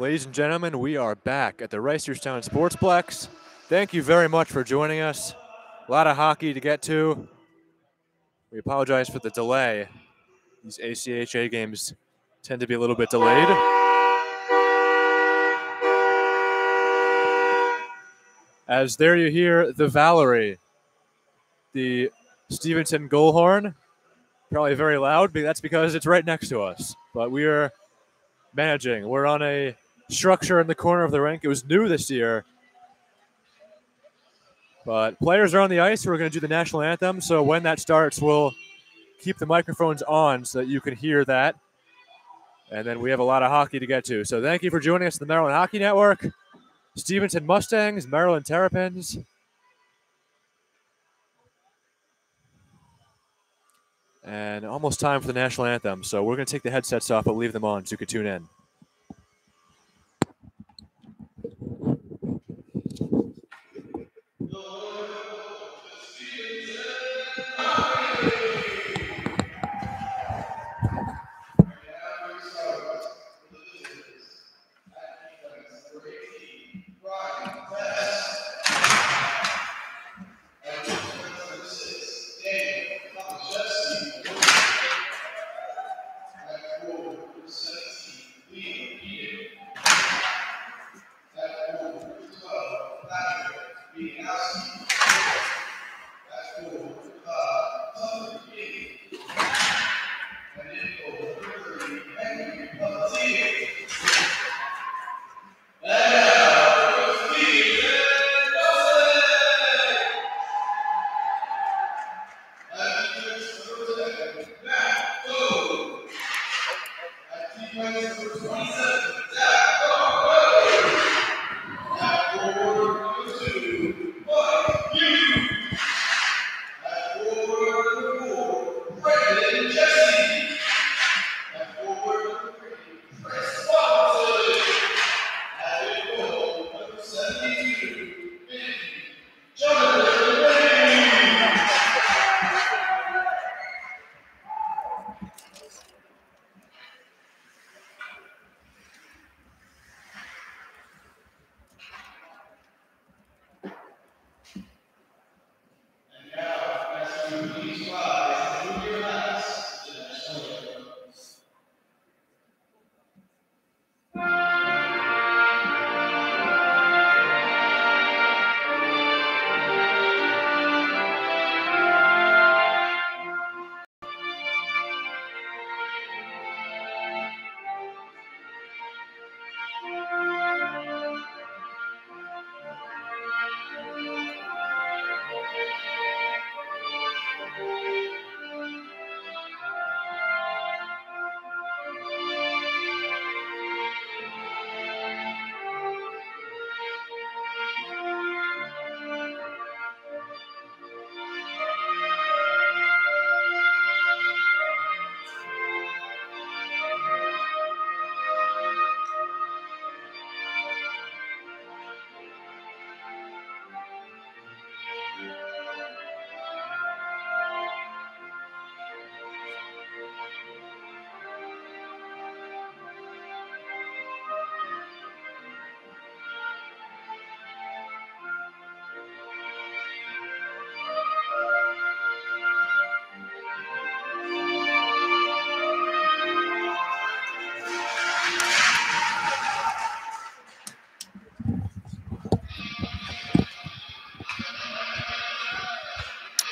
Ladies and gentlemen, we are back at the Reisterstown Sportsplex. Thank you very much for joining us. A lot of hockey to get to. We apologize for the delay. These ACHA games tend to be a little bit delayed. As there you hear the Valerie, the Stevenson goal horn. Probably very loud, but that's because it's right next to us. But we are managing. We're on a structure in the corner of the rink. It was new this year. But players are on the ice. We're going to do the national anthem. So when that starts, we'll keep the microphones on so that you can hear that. And then we have a lot of hockey to get to. So thank you for joining us, the Maryland Hockey Network. Stevenson Mustangs, Maryland Terrapins. And almost time for the national anthem. So we're going to take the headsets off, but leave them on so you can tune in.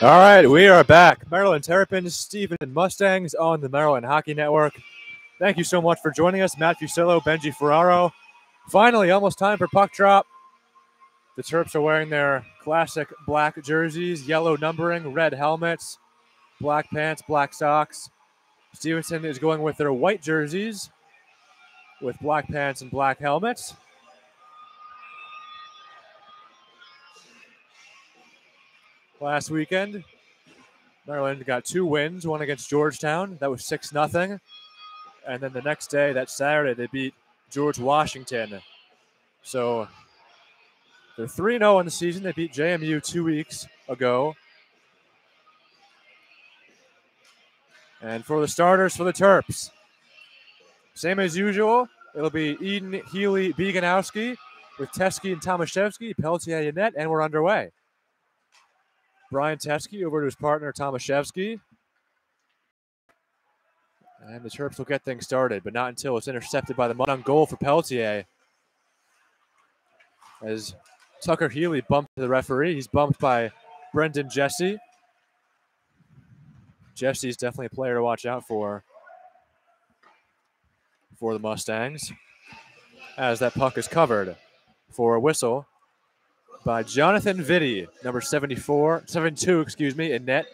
All right, we are back. Maryland Terrapins, Stephen Mustangs on the Maryland Hockey Network. Thank you so much for joining us, Matt Fusillo, Benji Ferraro. Finally, almost time for puck drop. The Terps are wearing their classic black jerseys, yellow numbering, red helmets, black pants, black socks. Stevenson is going with their white jerseys with black pants and black helmets. Last weekend. Maryland got two wins, one against Georgetown. That was 6 nothing, And then the next day, that Saturday, they beat George Washington. So they're 3 0 in the season. They beat JMU two weeks ago. And for the starters for the Terps, same as usual, It'll be Eden, Healy, Beganowski with Teske and Tomaszewski, Peltier and net, and we're underway. Brian Teske over to his partner Tomaszewski. And the Terps will get things started, but not until it's intercepted by the mud on goal for Peltier. As Tucker Healy bumped the referee, he's bumped by Brendan Jesse. Jesse's definitely a player to watch out for for the Mustangs as that puck is covered for a whistle by Jonathan Vitti, number 74, 72, excuse me, in net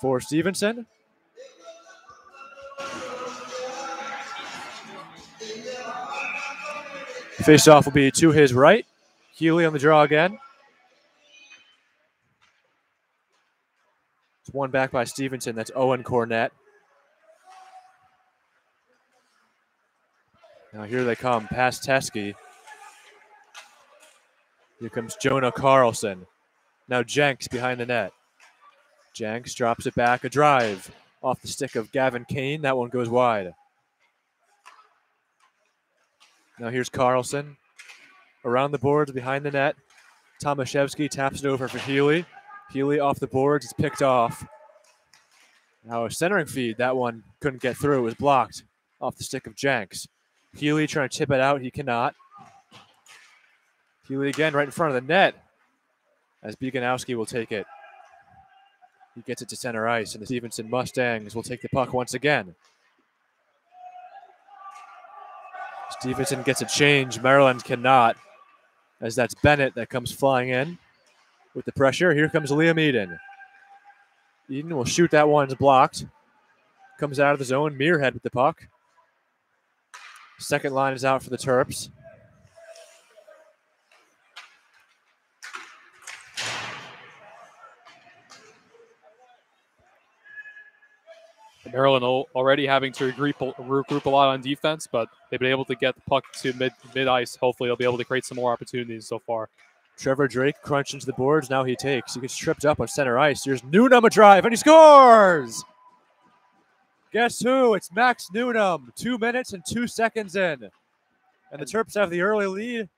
for Stevenson. Face off will be to his right. Healy on the draw again. It's one back by Stevenson. That's Owen Cornett. Now here they come past Teske. Here comes Jonah Carlson. Now Jenks behind the net. Jenks drops it back. A drive off the stick of Gavin Kane. That one goes wide. Now here's Carlson. Around the boards behind the net. Tomaszewski taps it over for Healy. Healy off the boards. It's picked off. Now a centering feed. That one couldn't get through. It was blocked off the stick of Jenks. Healy trying to tip it out. He cannot. Again right in front of the net as Beganowski will take it. He gets it to center ice, and the Stevenson Mustangs will take the puck once again. Stevenson gets a change. Maryland cannot, as that's Bennett that comes flying in with the pressure. Here comes Liam Eden. Eden will shoot that one. It's blocked. Comes out of the zone. Muirhead with the puck. Second line is out for the Terps. Maryland already having to regroup, regroup a lot on defense, but they've been able to get the puck to mid mid ice. Hopefully, they'll be able to create some more opportunities so far. Trevor Drake crunch into the boards. Now he takes. He gets tripped up on center ice. Here's Newnham a drive, and he scores! Guess who? It's Max Newnham. Two minutes and two seconds in. And the Terps have the early lead.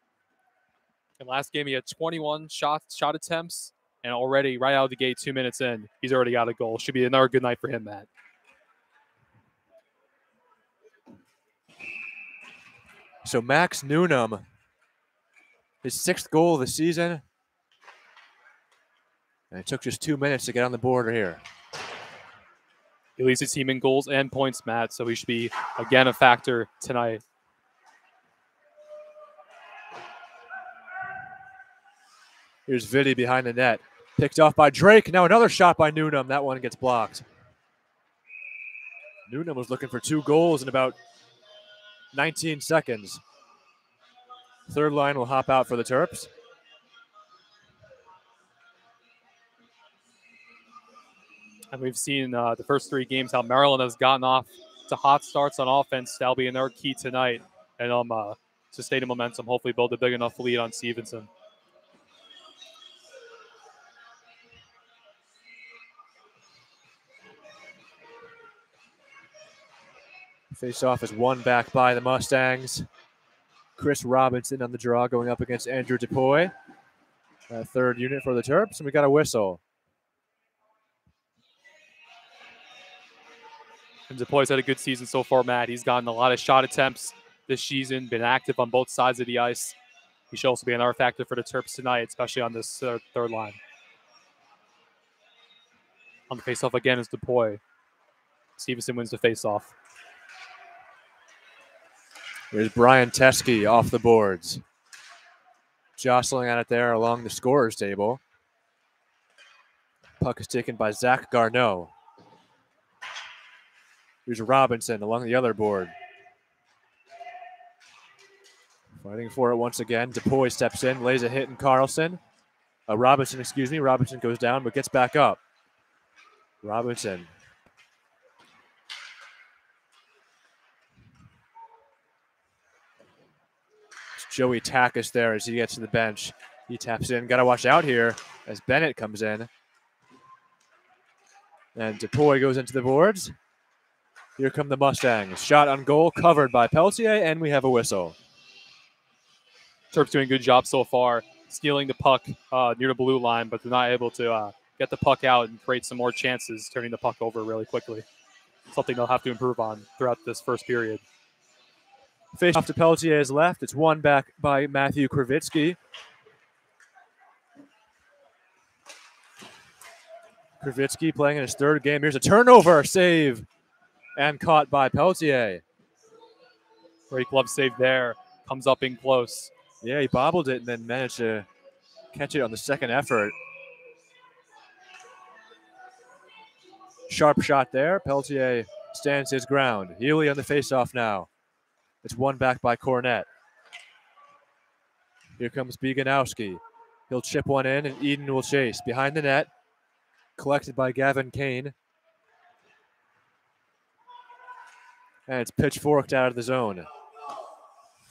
And last game, he had 21 shot, shot attempts. And already, right out of the gate, two minutes in, he's already got a goal. Should be another good night for him, Matt. So Max Newnham, his sixth goal of the season. And it took just two minutes to get on the board here. He leads the team in goals and points, Matt, so he should be, again, a factor tonight. Here's Vitti behind the net. Picked off by Drake. Now another shot by Newnham. That one gets blocked. Newnham was looking for two goals in about 19 seconds. Third line will hop out for the Terps. And we've seen uh, the first three games how Maryland has gotten off to hot starts on offense. That'll be another key tonight. And um, uh, sustain momentum, hopefully build a big enough lead on Stevenson. Face off is one back by the Mustangs. Chris Robinson on the draw going up against Andrew DePoy. Uh, third unit for the Terps, and we got a whistle. And DePoy's had a good season so far, Matt. He's gotten a lot of shot attempts this season, been active on both sides of the ice. He should also be another factor for the Terps tonight, especially on this uh, third line. On the faceoff again is DePoy. Stevenson wins the faceoff. There's Brian Teske off the boards. Jostling at it there along the scorer's table. Puck is taken by Zach Garneau. Here's Robinson along the other board. Fighting for it once again. DePoy steps in, lays a hit in Carlson. Uh, Robinson, excuse me. Robinson goes down but gets back up. Robinson. Joey Takis there as he gets to the bench. He taps in. Got to watch out here as Bennett comes in. And DePoy goes into the boards. Here come the Mustangs. Shot on goal, covered by Peltier, and we have a whistle. Terps doing a good job so far, stealing the puck uh, near the blue line, but they're not able to uh, get the puck out and create some more chances, turning the puck over really quickly. Something they'll have to improve on throughout this first period. Face off to Peltier's left. It's one back by Matthew Kravitsky. Kravitsky playing in his third game. Here's a turnover save and caught by Peltier. Great glove save there. Comes up in close. Yeah, he bobbled it and then managed to catch it on the second effort. Sharp shot there. Peltier stands his ground. Healy on the faceoff now. It's one back by Cornett. Here comes Beganowski. He'll chip one in, and Eden will chase. Behind the net, collected by Gavin Kane. And it's pitchforked out of the zone.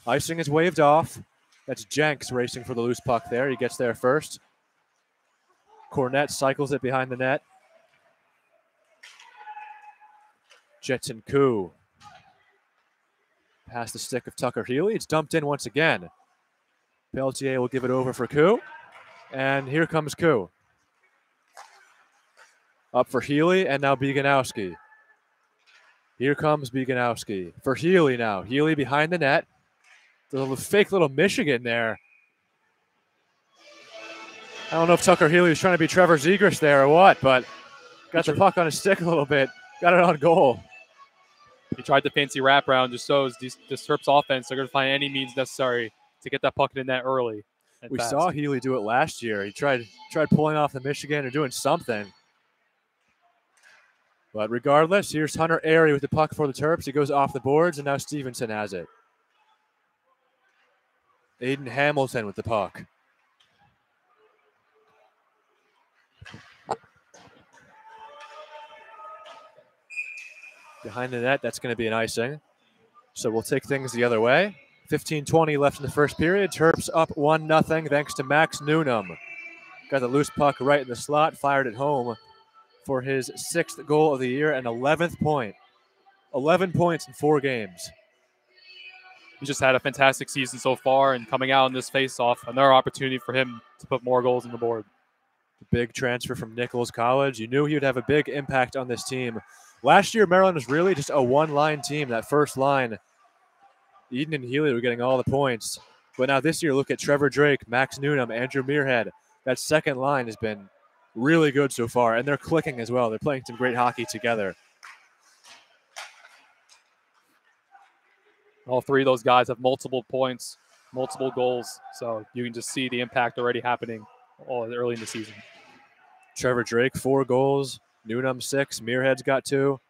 Icing is waved off. That's Jenks racing for the loose puck there. He gets there first. Cornett cycles it behind the net. Jetson Koo. Past the stick of Tucker Healy. It's dumped in once again. Peltier will give it over for Koo. And here comes Koo. Up for Healy and now Beganowski. Here comes Beganowski for Healy now. Healy behind the net. The little fake little Michigan there. I don't know if Tucker Healy was trying to be Trevor Zegras there or what, but got the puck on his stick a little bit. Got it on goal. He tried the fancy wraparound, just shows this, this Terps offense. They're going to find any means necessary to get that puck in that early. We fast. saw Healy do it last year. He tried tried pulling off the Michigan or doing something. But regardless, here's Hunter Airy with the puck for the Terps. He goes off the boards, and now Stevenson has it. Aiden Hamilton with the puck. Behind the net, that's going to be an icing. So we'll take things the other way. 15-20 left in the first period. Terps up 1 0 thanks to Max Newnham. Got the loose puck right in the slot, fired it home for his sixth goal of the year and 11th point. 11 points in four games. He just had a fantastic season so far, and coming out in this face-off, another opportunity for him to put more goals on the board. Big transfer from Nichols College. You knew he would have a big impact on this team. Last year, Maryland was really just a one-line team. That first line, Eden and Healy were getting all the points. But now this year, look at Trevor Drake, Max Newnham, Andrew Muirhead. That second line has been really good so far, and they're clicking as well. They're playing some great hockey together. All three of those guys have multiple points, multiple goals. So you can just see the impact already happening all early in the season. Trevor Drake, four goals. Newnham, six. Muirhead's got two.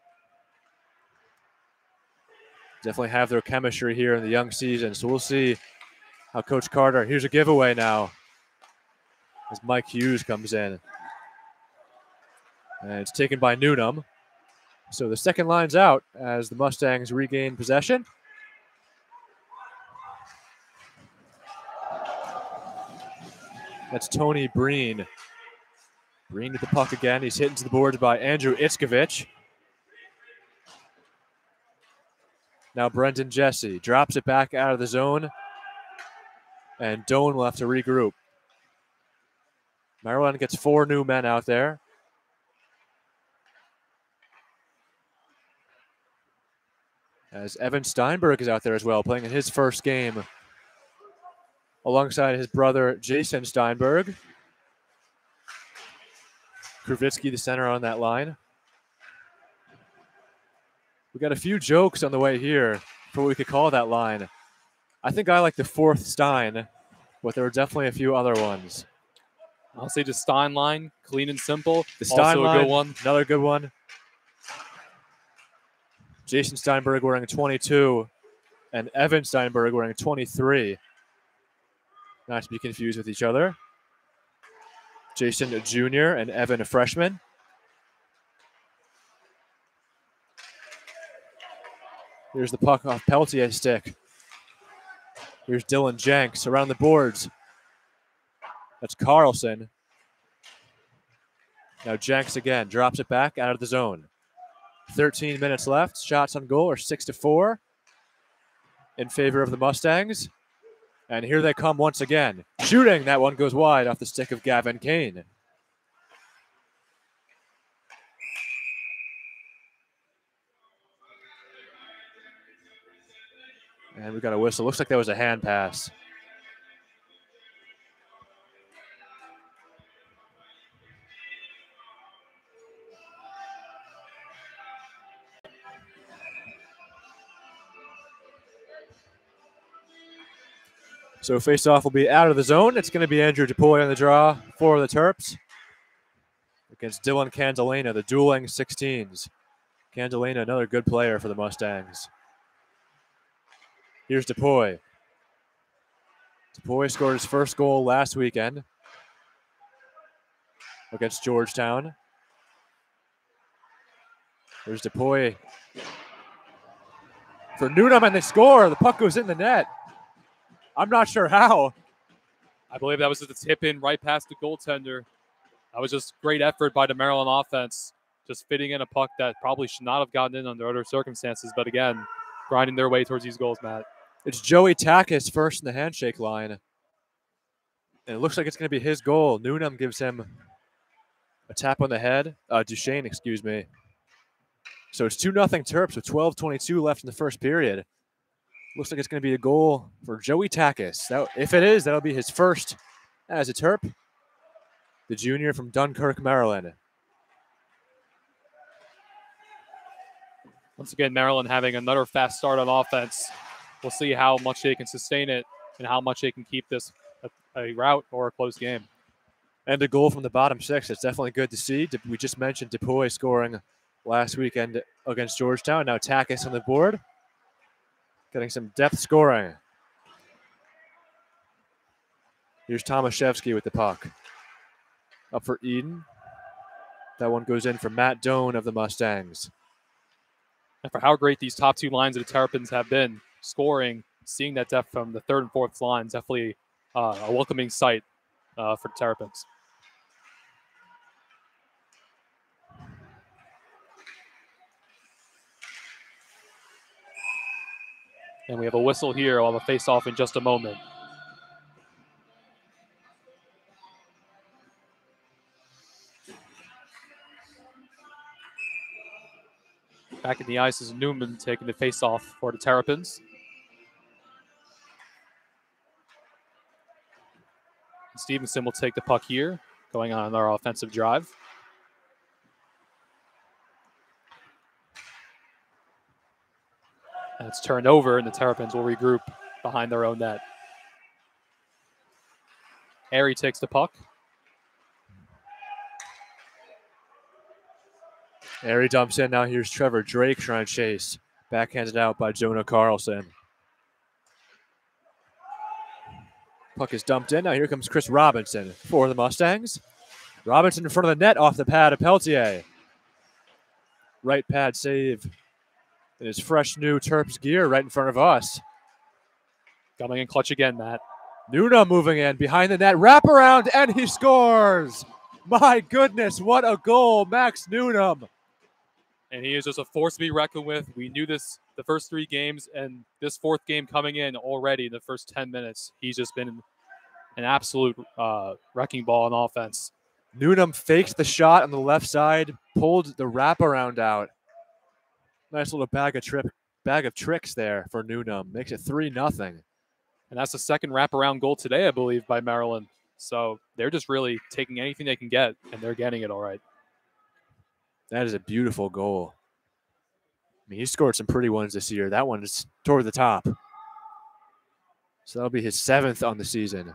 Definitely have their chemistry here in the young season. So we'll see how Coach Carter. Here's a giveaway now as Mike Hughes comes in. And it's taken by Newnham. So the second line's out as the Mustangs regain possession. That's Tony Breen. Breen with the puck again. He's hit into the boards by Andrew Itzkovich. Now Brendan Jesse drops it back out of the zone. And Doan will have to regroup. Maryland gets four new men out there. As Evan Steinberg is out there as well, playing in his first game alongside his brother Jason Steinberg. Kravitsky, the center on that line. We got a few jokes on the way here for what we could call that line. I think I like the fourth Stein, but there were definitely a few other ones. I'll say the Stein line, clean and simple. The Stein also line, a good one. another good one. Jason Steinberg wearing 22, and Evan Steinberg wearing 23. Not to be confused with each other. Jason a junior and Evan a freshman. Here's the puck off Peltier's stick. Here's Dylan Jenks around the boards. That's Carlson. Now Jenks again drops it back out of the zone. 13 minutes left. Shots on goal are six to four in favor of the Mustangs. And here they come once again. Shooting. That one goes wide off the stick of Gavin Kane. And we got a whistle. Looks like that was a hand pass. So face-off will be out of the zone. It's going to be Andrew DePoy on the draw for the Terps against Dylan Candelena, the dueling 16s. Candelena, another good player for the Mustangs. Here's DePoy. DePoy scored his first goal last weekend against Georgetown. There's DePoy for Newnham, and they score. The puck goes in the net. I'm not sure how. I believe that was the tip in right past the goaltender. That was just great effort by the Maryland offense, just fitting in a puck that probably should not have gotten in under other circumstances. But again, grinding their way towards these goals, Matt. It's Joey Takis first in the handshake line. And it looks like it's going to be his goal. Newnham gives him a tap on the head. Uh, Duchesne, excuse me. So it's 2 nothing Terps with 12 22 left in the first period. Looks like it's going to be a goal for Joey Takis. That, if it is, that'll be his first as a Terp. The junior from Dunkirk, Maryland. Once again, Maryland having another fast start on offense. We'll see how much they can sustain it and how much they can keep this a, a rout or a close game. And a goal from the bottom six. It's definitely good to see. We just mentioned DePoy scoring last weekend against Georgetown. Now Takis on the board. Getting some depth scoring. Here's Tomaszewski with the puck. Up for Eden. That one goes in for Matt Doan of the Mustangs. And for how great these top two lines of the Terrapins have been, scoring, seeing that depth from the third and fourth lines, definitely uh, a welcoming sight uh, for the Terrapins. And we have a whistle here. We'll have a face off in just a moment. Back in the ice is Newnham taking the face off for the Terrapins. Stevenson will take the puck here, going on our offensive drive. And it's turned over, and the Terrapins will regroup behind their own net. Airy takes the puck. Airy dumps in. Now here's Trevor Drake trying to chase. Backhanded out by Jonah Carlson. Puck is dumped in. Now here comes Chris Robinson for the Mustangs. Robinson in front of the net off the pad of Peltier. Right pad save in his fresh new Terps gear right in front of us. Coming in clutch again, Matt. Newnham moving in behind the net, wrap around, and he scores. My goodness, what a goal, Max Newnham. And he is just a force to be reckoned with. We knew this the first three games, and this fourth game coming in already in the first 10 minutes. He's just been an absolute uh, wrecking ball on offense. Newnham faked the shot on the left side, pulled the wraparound out, Nice little bag of trip bag of tricks there for Newnham. Makes it three nothing. And that's the second wraparound goal today, I believe, by Maryland. So they're just really taking anything they can get, and they're getting it all right. That is a beautiful goal. I mean, he scored some pretty ones this year. That one is toward the top. So that'll be his seventh on the season.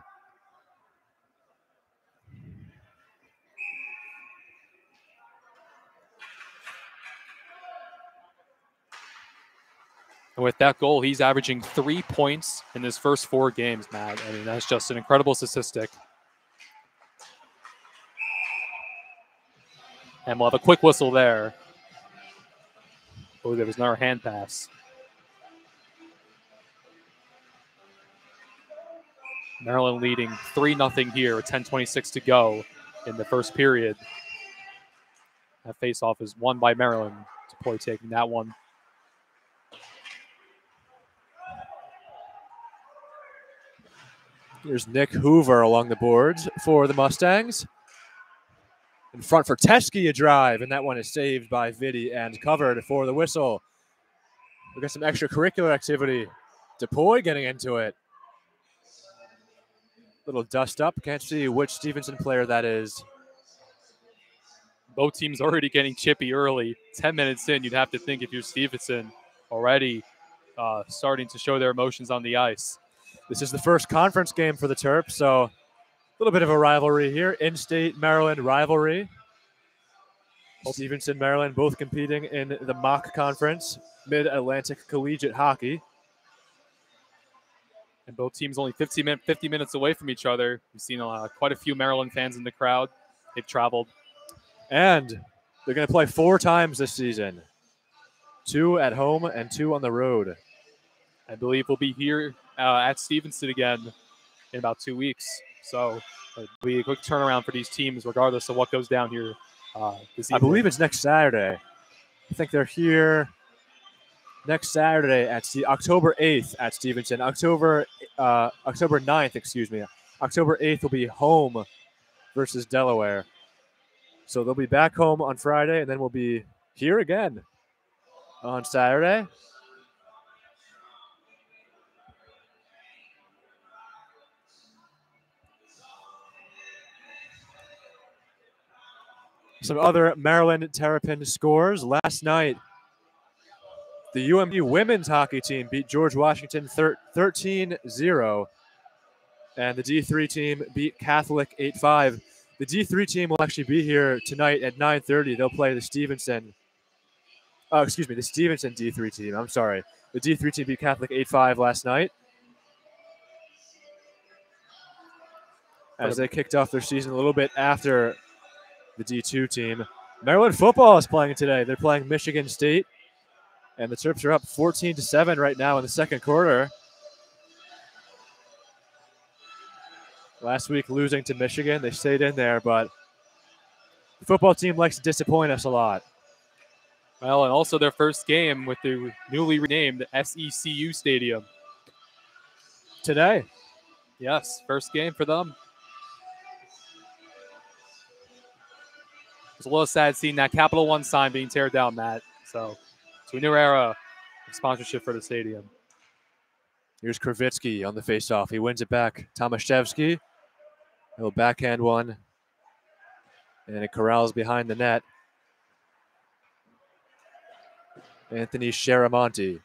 And with that goal, he's averaging three points in his first four games, Matt. I mean, that's just an incredible statistic. And we'll have a quick whistle there. Oh, there was another hand pass. Maryland leading 3 0 here with 10.26 to go in the first period. That faceoff is won by Maryland. DePoy taking that one. Here's Nick Hoover along the boards for the Mustangs. In front for Teske, a drive, and that one is saved by Vitti and covered for the whistle. We got some extracurricular activity. DePoy getting into it. Little dust up. Can't see which Stevenson player that is. Both teams already getting chippy early. 10 minutes in, you'd have to think if you're Stevenson already uh, starting to show their emotions on the ice. This is the first conference game for the Terps, so a little bit of a rivalry here. In-state Maryland rivalry. Stevenson, Maryland, both competing in the MACH conference, Mid-Atlantic Collegiate Hockey. And both teams only 50, min- 50 minutes away from each other. We've seen uh, quite a few Maryland fans in the crowd. They've traveled. And they're going to play four times this season. Two at home and two on the road. I believe we'll be here uh, at Stevenson again in about two weeks. So it'll be a quick turnaround for these teams, regardless of what goes down here uh, this I believe it's next Saturday. I think they're here next Saturday at the October 8th at Stevenson. October uh, October 9th, excuse me. October 8th will be home versus Delaware. So they'll be back home on Friday, and then we'll be here again on Saturday. Some other Maryland Terrapin scores last night. The UMD women's hockey team beat George Washington 13 0, and the D3 team beat Catholic 8 5. The D3 team will actually be here tonight at 9:30. They'll play the Stevenson. Oh, excuse me, the Stevenson D3 team. I'm sorry. The D3 team beat Catholic 8-5 last night. As they kicked off their season a little bit after the D2 team. Maryland football is playing today. They're playing Michigan State. And the Terps are up 14 to 7 right now in the second quarter. Last week losing to Michigan, they stayed in there, but the football team likes to disappoint us a lot. Well, and also their first game with the newly renamed SECU Stadium. Today, Yes, first game for them. It's a little sad seeing that Capital One sign being teared down, Matt. So, it's a new era of sponsorship for the stadium. here's Kravitsky on the faceoff. He wins it back. Tomaszewski, he'll backhand one, and it corrals behind the net. Anthony Sharamonti.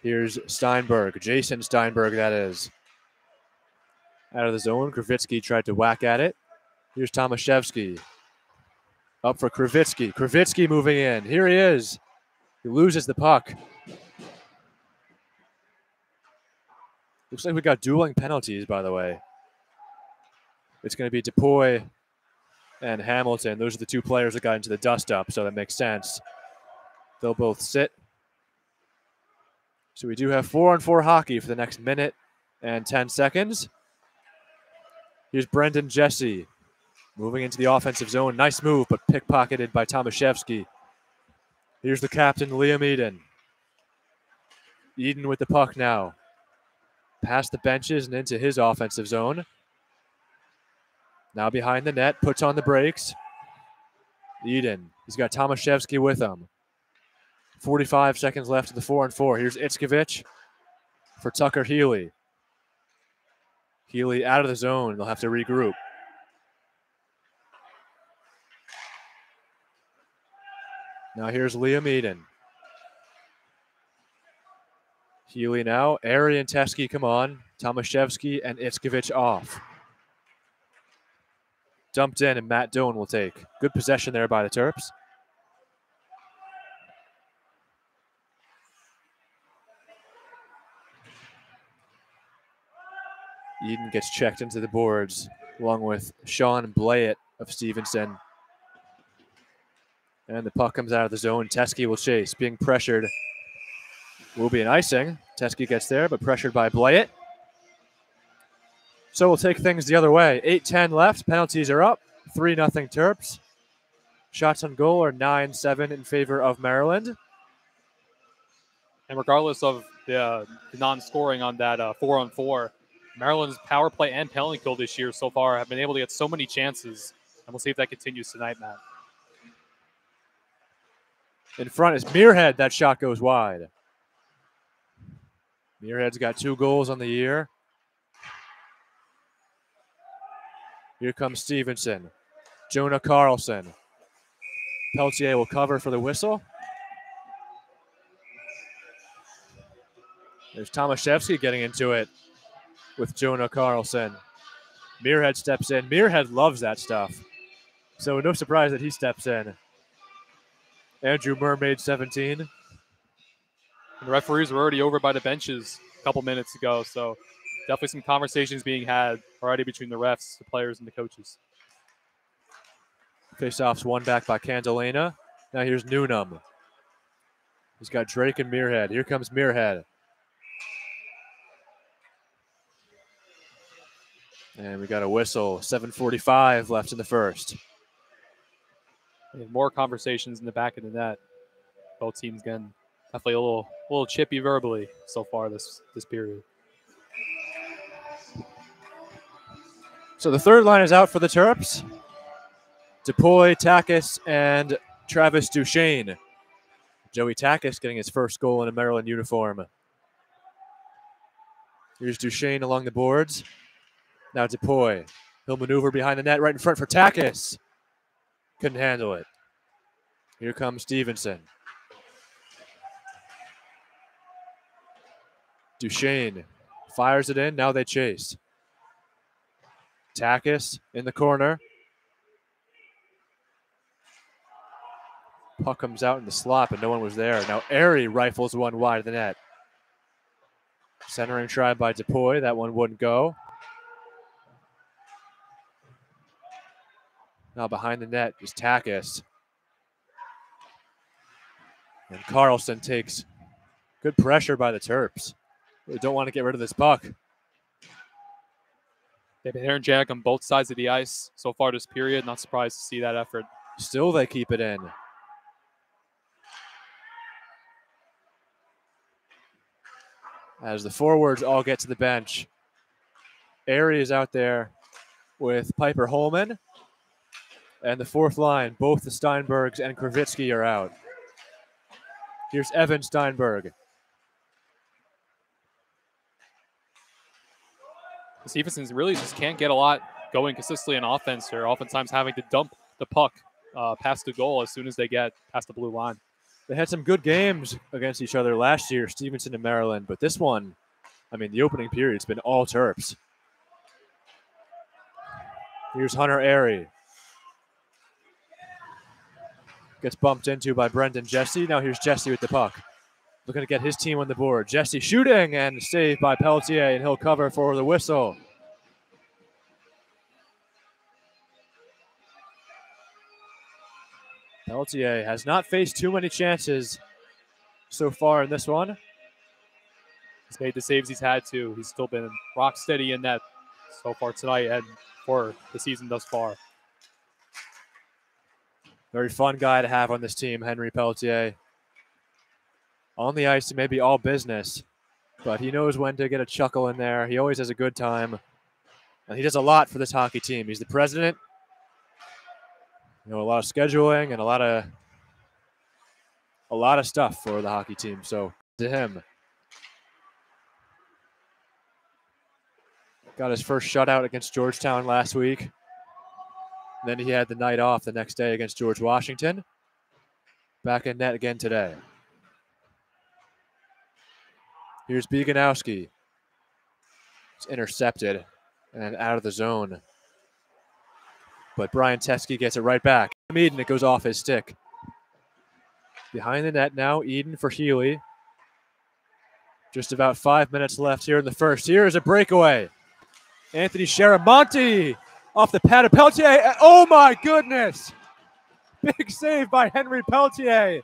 Here's Steinberg, Jason Steinberg, that is. Out of the zone, Kravitsky tried to whack at it. Here's Tomaszewski. Up for Kravitsky. Kravitsky moving in. Here he is. He loses the puck. Looks like we got dueling penalties, by the way. It's going to be DePoy and Hamilton. Those are the two players that got into the dust up, so that makes sense. They'll both sit. So we do have four on four hockey for the next minute and 10 seconds. Here's Brendan Jesse moving into the offensive zone. Nice move, but pickpocketed by Tomaszewski. Here's the captain, Liam Eden. Eden with the puck now. Past the benches and into his offensive zone. Now behind the net, puts on the brakes. Eden. He's got Tomaszewski with him. 45 seconds left in the four and four. Here's Itzkovich for Tucker Healy. Healy out of the zone. They'll have to regroup. Now here's Liam Eden. Healy now. Brian Teske, come on. Tomaszewski and Itzkovich off. Dumped in, and Matt Doan will take. Good possession there by the Terps. Eden gets checked into the boards along with Sean Blayett of Stevenson. And the puck comes out of the zone. Teske will chase, being pressured. Will be an icing. Teske gets there, but pressured by Blayett. So we'll take things the other way. 8 10 left. Penalties are up. 3 0 Terps. Shots on goal are 9 7 in favor of Maryland. And regardless of the, uh, non scoring on that uh, four on four, Maryland's power play and penalty kill this year so far have been able to get so many chances. And we'll see if that continues tonight, Matt. In front is Muirhead. That shot goes wide. Muirhead's got two goals on the year. Here comes Stevenson. Jonah Carlson. Peltier will cover for the whistle. There's Tomaszewski getting into it with Jonah Carlson. Muirhead steps in. Muirhead loves that stuff. So no surprise that he steps in. Andrew Muirhead 17. And the referees were already over by the benches a couple minutes ago, so definitely some conversations being had already between the refs, the players, and the coaches. Faceoffs one back by Candelena. Now here's Newnham. He's got Drake and Muirhead. Here comes Muirhead. And we got a whistle. 7:45 left in the first. More conversations in the back of the net. Both teams getting definitely a little, a little chippy verbally so far this this period. So the third line is out for the Terps. DePoy, Takis, and Travis Duchesne. Joey Takis getting his first goal in a Maryland uniform. Here's Duchesne along the boards. Now DePoy. He'll maneuver behind the net right in front for Takis. Couldn't handle it. Here comes Stevenson. Duchesne fires it in. Now they chase. Takis in the corner. Puck comes out in the slot, and no one was there. Now Airy rifles one wide of the net. Centering try by DePoy. That one wouldn't go. Now behind the net is Takis. And Carlson takes good pressure by the Terps. They don't want to get rid of this puck. They've been jack on both sides of the ice so far this period. Not surprised to see that effort. Still, they keep it in. As the forwards all get to the bench, Airy is out there with Piper Holman. And the fourth line, both the Steinbergs and Kravitsky are out. Here's Evan Steinberg. The Stephensons really just can't get a lot going consistently on offense. They're oftentimes having to dump the puck uh, past the goal as soon as they get past the blue line. They had some good games against each other last year, Stevenson and Maryland, but this one, I mean, the opening period's been all Terps. Here's Hunter Airy. Gets bumped into by Brendan Jesse. Now here's Jesse with the puck. Looking to get his team on the board. Jesse shooting and saved by Peltier, and he'll cover for the whistle. Peltier has not faced too many chances so far in this one. He's made the saves he's had to. He's still been rock steady in that so far tonight and for the season thus far. Very fun guy to have on this team, Henry Peltier. On the ice, he may be all business, but he knows when to get a chuckle in there. He always has a good time. And he does a lot for this hockey team. He's the president. You know, a lot of scheduling and a lot of a lot of stuff for the hockey team. So to him. Got his first shutout against Georgetown last week. Then he had the night off the next day against George Washington. Back in net again today. Here's Beganowski. It's intercepted and out of the zone. But Brian Teske gets it right back. Eden, it goes off his stick. Behind the net now, Eden for Healy. Just about five minutes left here in the first. Here is a breakaway. Anthony Sharamonte off the pad of Peltier. Oh my goodness! Big save by Henry Peltier.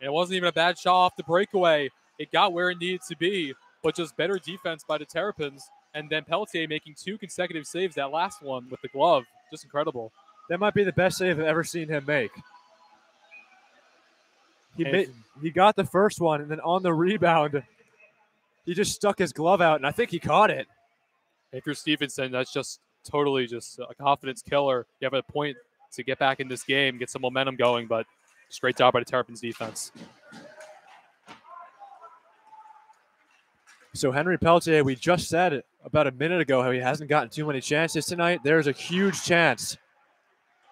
It wasn't even a bad shot off the breakaway. It got where it needed to be, but just better defense by the Terrapins. And then Peltier making two consecutive saves. That last one with the glove, just incredible. That might be the best save I've ever seen him make. He made, he got the first one, and then on the rebound, he just stuck his glove out, and I think he caught it. If you're Stevenson, that's just totally just a confidence killer. You have a point to get back in this game, get some momentum going, but just great job by the Terrapins defense. So Henry Peltier, we just said about a minute ago how he hasn't gotten too many chances tonight. There's a huge chance,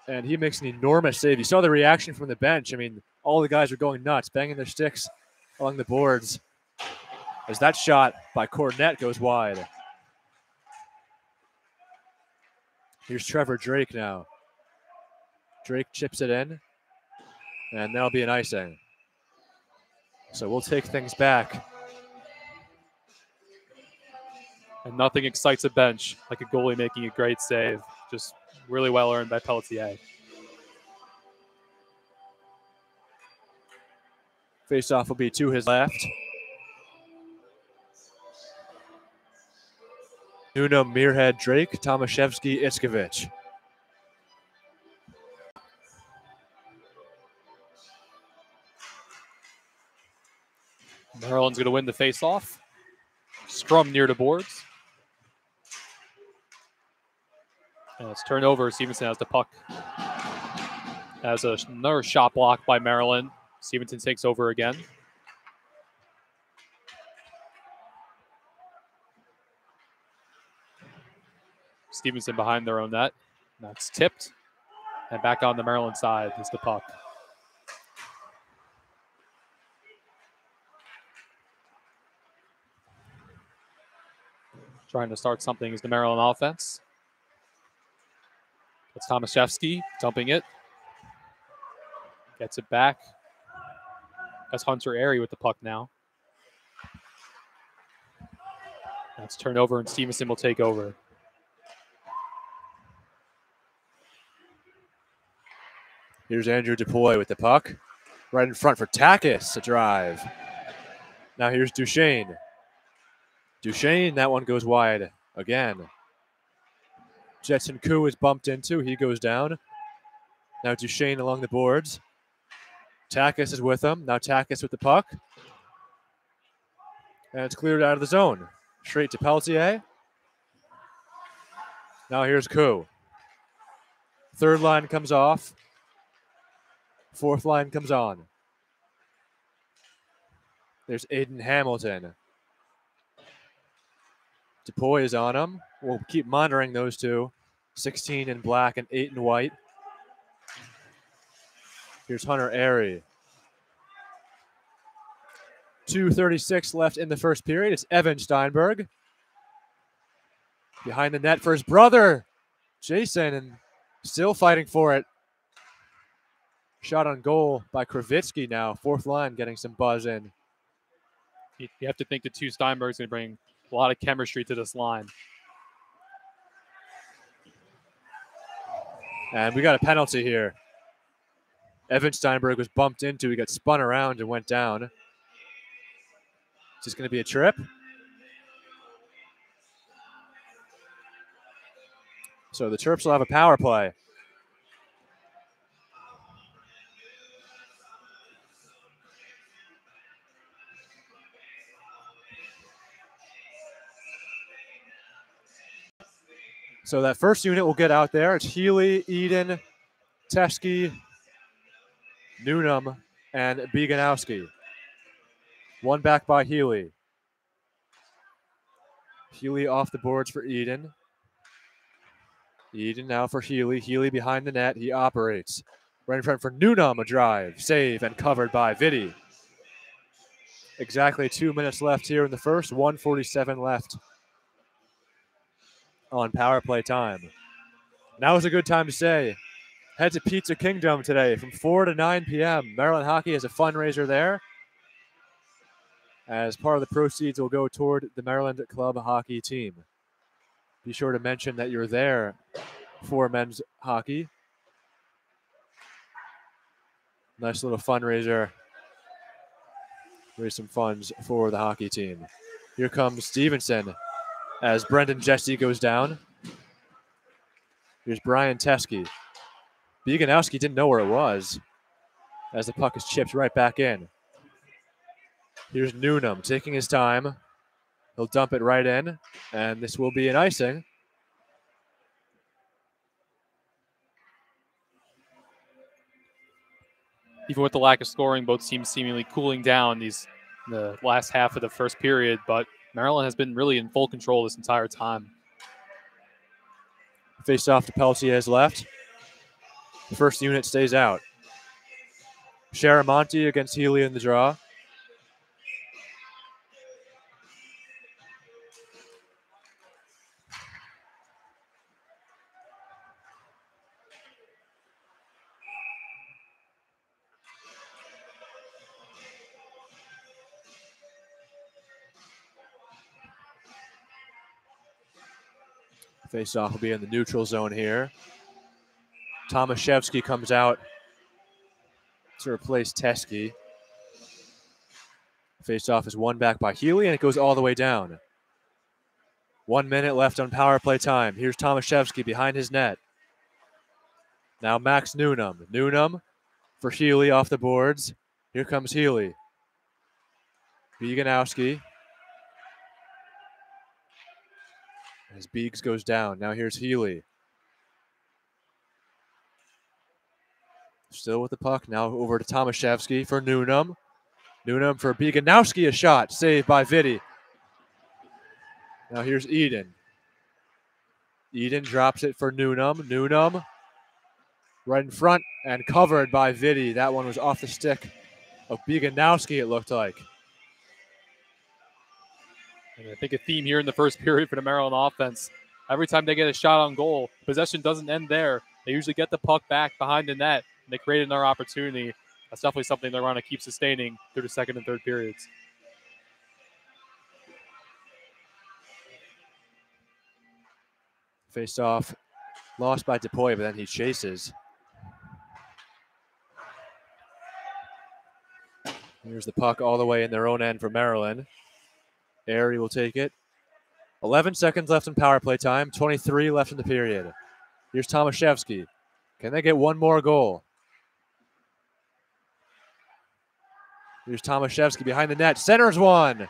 and he makes an enormous save. You saw the reaction from the bench. I mean, all the guys are going nuts, banging their sticks along the boards as that shot by Cornette goes wide. Here's Trevor Drake now. Drake chips it in, and that'll be an icing. So we'll take things back. And nothing excites a bench like a goalie making a great save. Just really well earned by Pelletier. Face-off will be to his left. Newnham Muirhead Drake, Tomaszewski Iskovic. Maryland's going to win the face-off. Strum near the boards. And it's turnover. Stevenson has the puck. Has another shot block by Maryland. Stevenson takes over again. Stevenson behind their own net. That's tipped. And back on the Maryland side is the puck. Trying to start something is the Maryland offense. It's Tomaszewski dumping it. Gets it back. That's Hunter Airy with the puck now. That's turnover, and Stevenson will take over. Here's Andrew DePoy with the puck. Right in front for Takis to drive. Now here's Duchesne. Duchesne, that one goes wide again. Jetson Koo is bumped into. He goes down. Now Duchesne along the boards. Takis is with him. Now Takis with the puck. And it's cleared out of the zone. Straight to Peltier. Now here's Koo. Third line comes off. Fourth line comes on. There's Aiden Hamilton. DePoy is on him. We'll keep monitoring those two 16 in black and 8 in white. Here's Hunter Airy. 2.36 left in the first period. It's Evan Steinberg. Behind the net for his brother, Jason, and still fighting for it. Shot on goal by Kravitsky now. Fourth line getting some buzz in. You you have to think the two Steinbergs going to bring a lot of chemistry to this line. And we got a penalty here. Evan Steinberg was bumped into. He got spun around and went down. Is this going to be a trip? So the Terps will have a power play. So that first unit will get out there. It's Healy, Eden, Teskey, Newnham, and Beganowski. One back by Healy. Healy off the boards for Eden. Eden now for Healy. Healy behind the net. He operates. Right in front for Newnham, a drive. Save and covered by Vitti. Exactly two minutes left here in the first. 147 left on power play time. Now is a good time to say head to Pizza Kingdom today from 4 to 9 p.m. Maryland Hockey has a fundraiser there. As part of the proceeds will go toward the Maryland Club hockey team. Be sure to mention that you're there for men's hockey. Nice little fundraiser. Raise some funds for the hockey team. Here comes Stevenson as Brendan Jesse goes down. Here's Brian Teskey. Beganowski didn't know where it was as the puck is chipped right back in. Here's Newnham taking his time. He'll dump it right in, and this will be an icing. Even with the lack of scoring, both teams seemingly cooling down these the last half of the first period, but Maryland has been really in full control this entire time. Face off to Peltier's left. The first unit stays out. Sharamonte against Healy in the draw. Face off will be in the neutral zone here. Tomaszewski comes out to replace Teske. Face off is one back by Healy, and it goes all the way down. One minute left on power play time. Here's Tomaszewski behind his net. Now Max Newnham. Newnham for Healy off the boards. Here comes Healy. Beganowski. As Beegs goes down. Now here's Healy. Still with the puck. Now over to Tomaszewski for Newnham. Newnham for Beganowski. A shot. Saved by Vitti. Now here's Eden. Eden drops it for Newnham. Newnham right in front and covered by Vitti. That one was off the stick of Beganowski, it looked like. And I think a theme here in the first period for the Maryland offense. Every time they get a shot on goal, possession doesn't end there. They usually get the puck back behind the net and they create another opportunity. That's definitely something they're going to keep sustaining through the second and third periods. Faced off, lost by DePoy, but then he chases. Here's the puck all the way in their own end for Maryland. Airy will take it. 11 seconds left in power play time, 23 left in the period. Here's Tomaszewski. Can they get one more goal? Here's Tomaszewski behind the net. Centers one.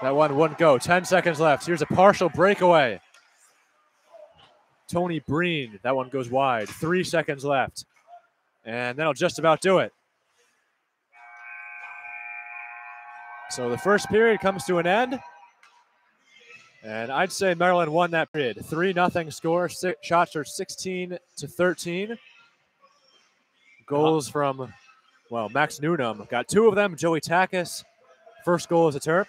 That one wouldn't go. 10 seconds left. Here's a partial breakaway. Tony Breen. That one goes wide. Three seconds left. And that'll just about do it. So the first period comes to an end. And I'd say Maryland won that period. 3 nothing score. Six, shots are 16 to 13. Goals from, well, Max Newnham got two of them. Joey Takis, first goal as a Terp.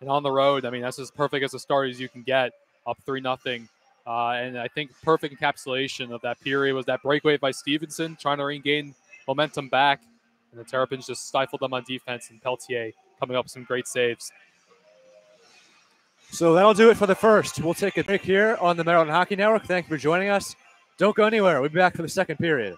And on the road, I mean, that's as perfect as a start as you can get, up 3 nothing. Uh, and I think perfect encapsulation of that period was that breakaway by Stevenson, trying to regain momentum back. And the Terrapins just stifled them on defense, and Peltier coming up with some great saves. So that'll do it for the first. We'll take a break here on the Maryland Hockey Network. Thank you for joining us. Don't go anywhere. We'll be back for the second period.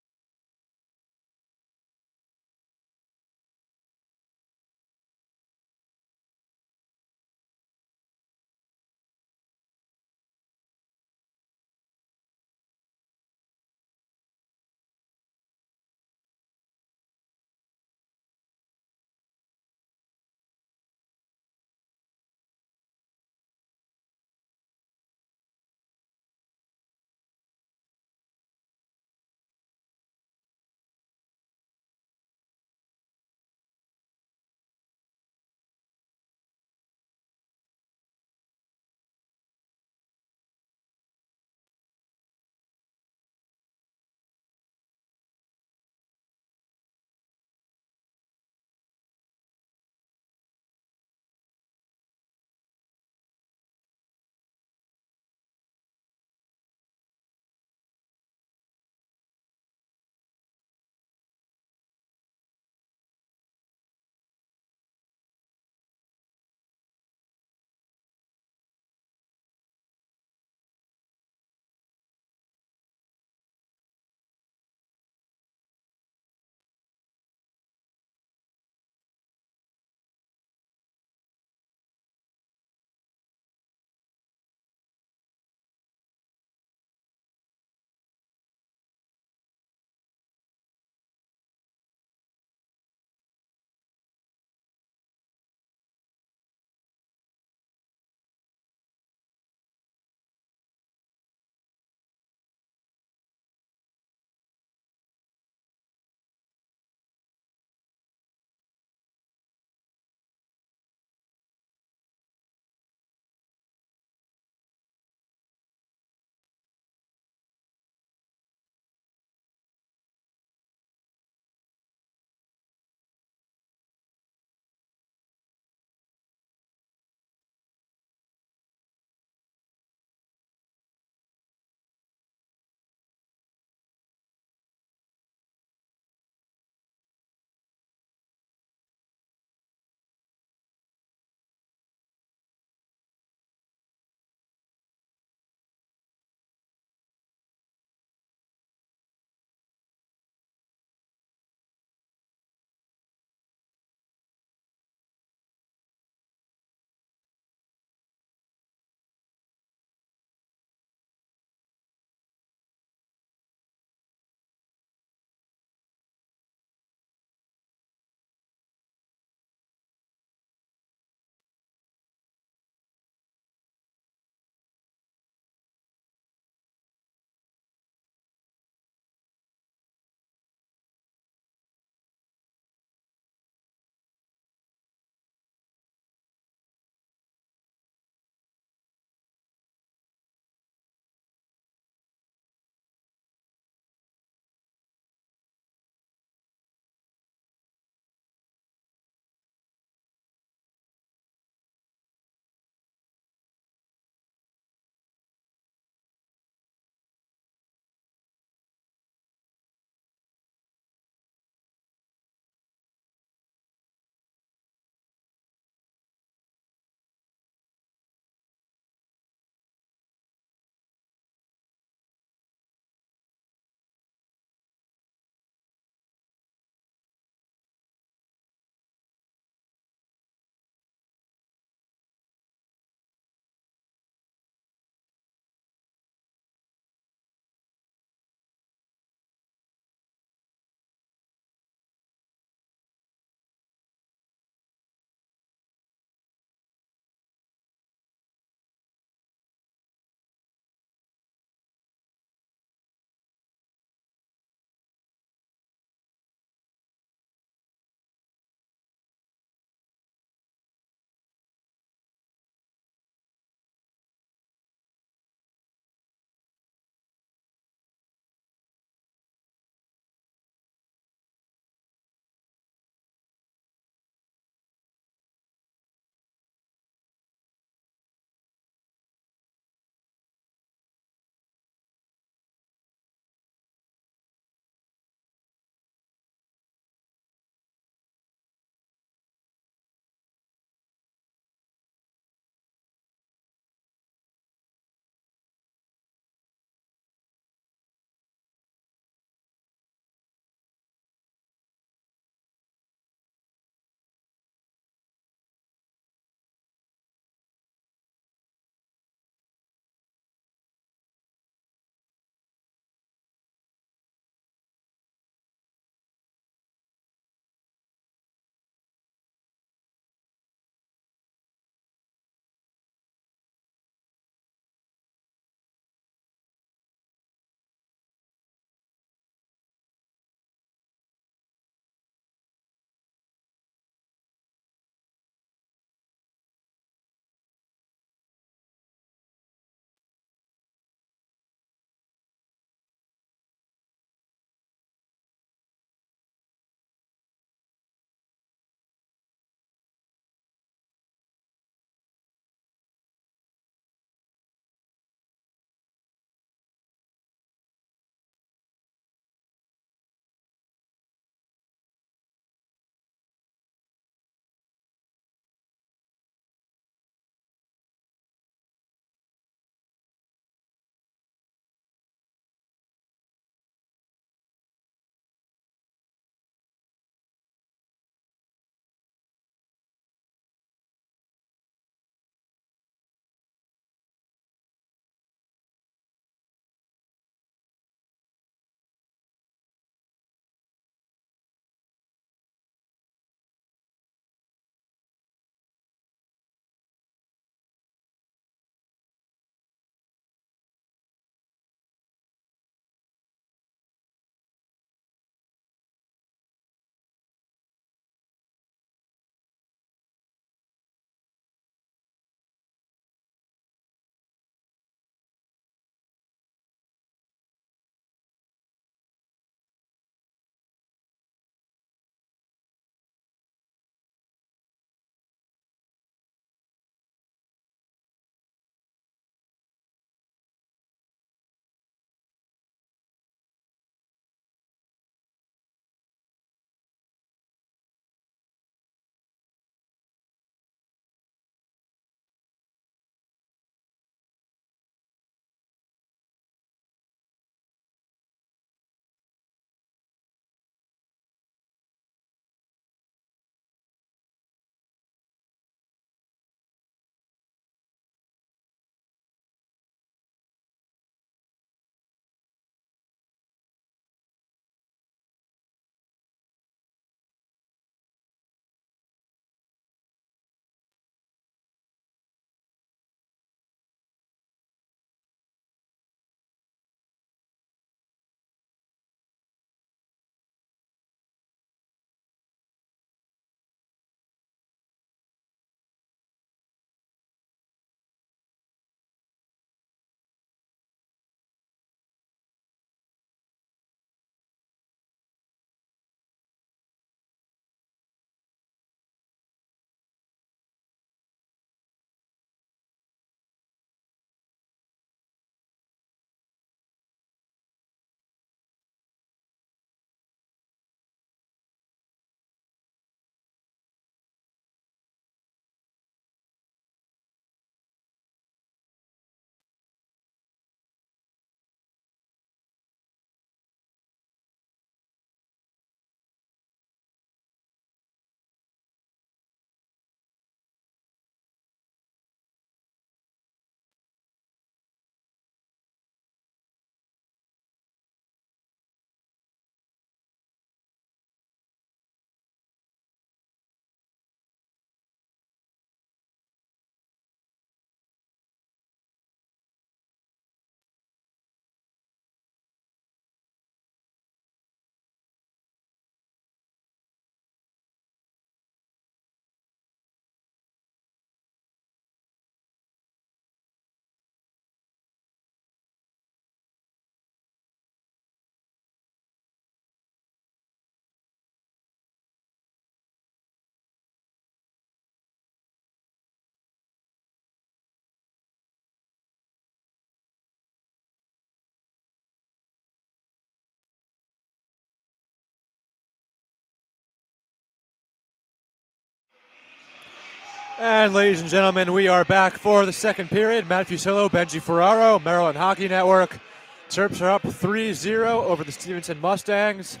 And ladies and gentlemen, we are back for the second period. Matt Fusillo, Benji Ferraro, Maryland Hockey Network. Terps are up 3-0 over the Stevenson Mustangs.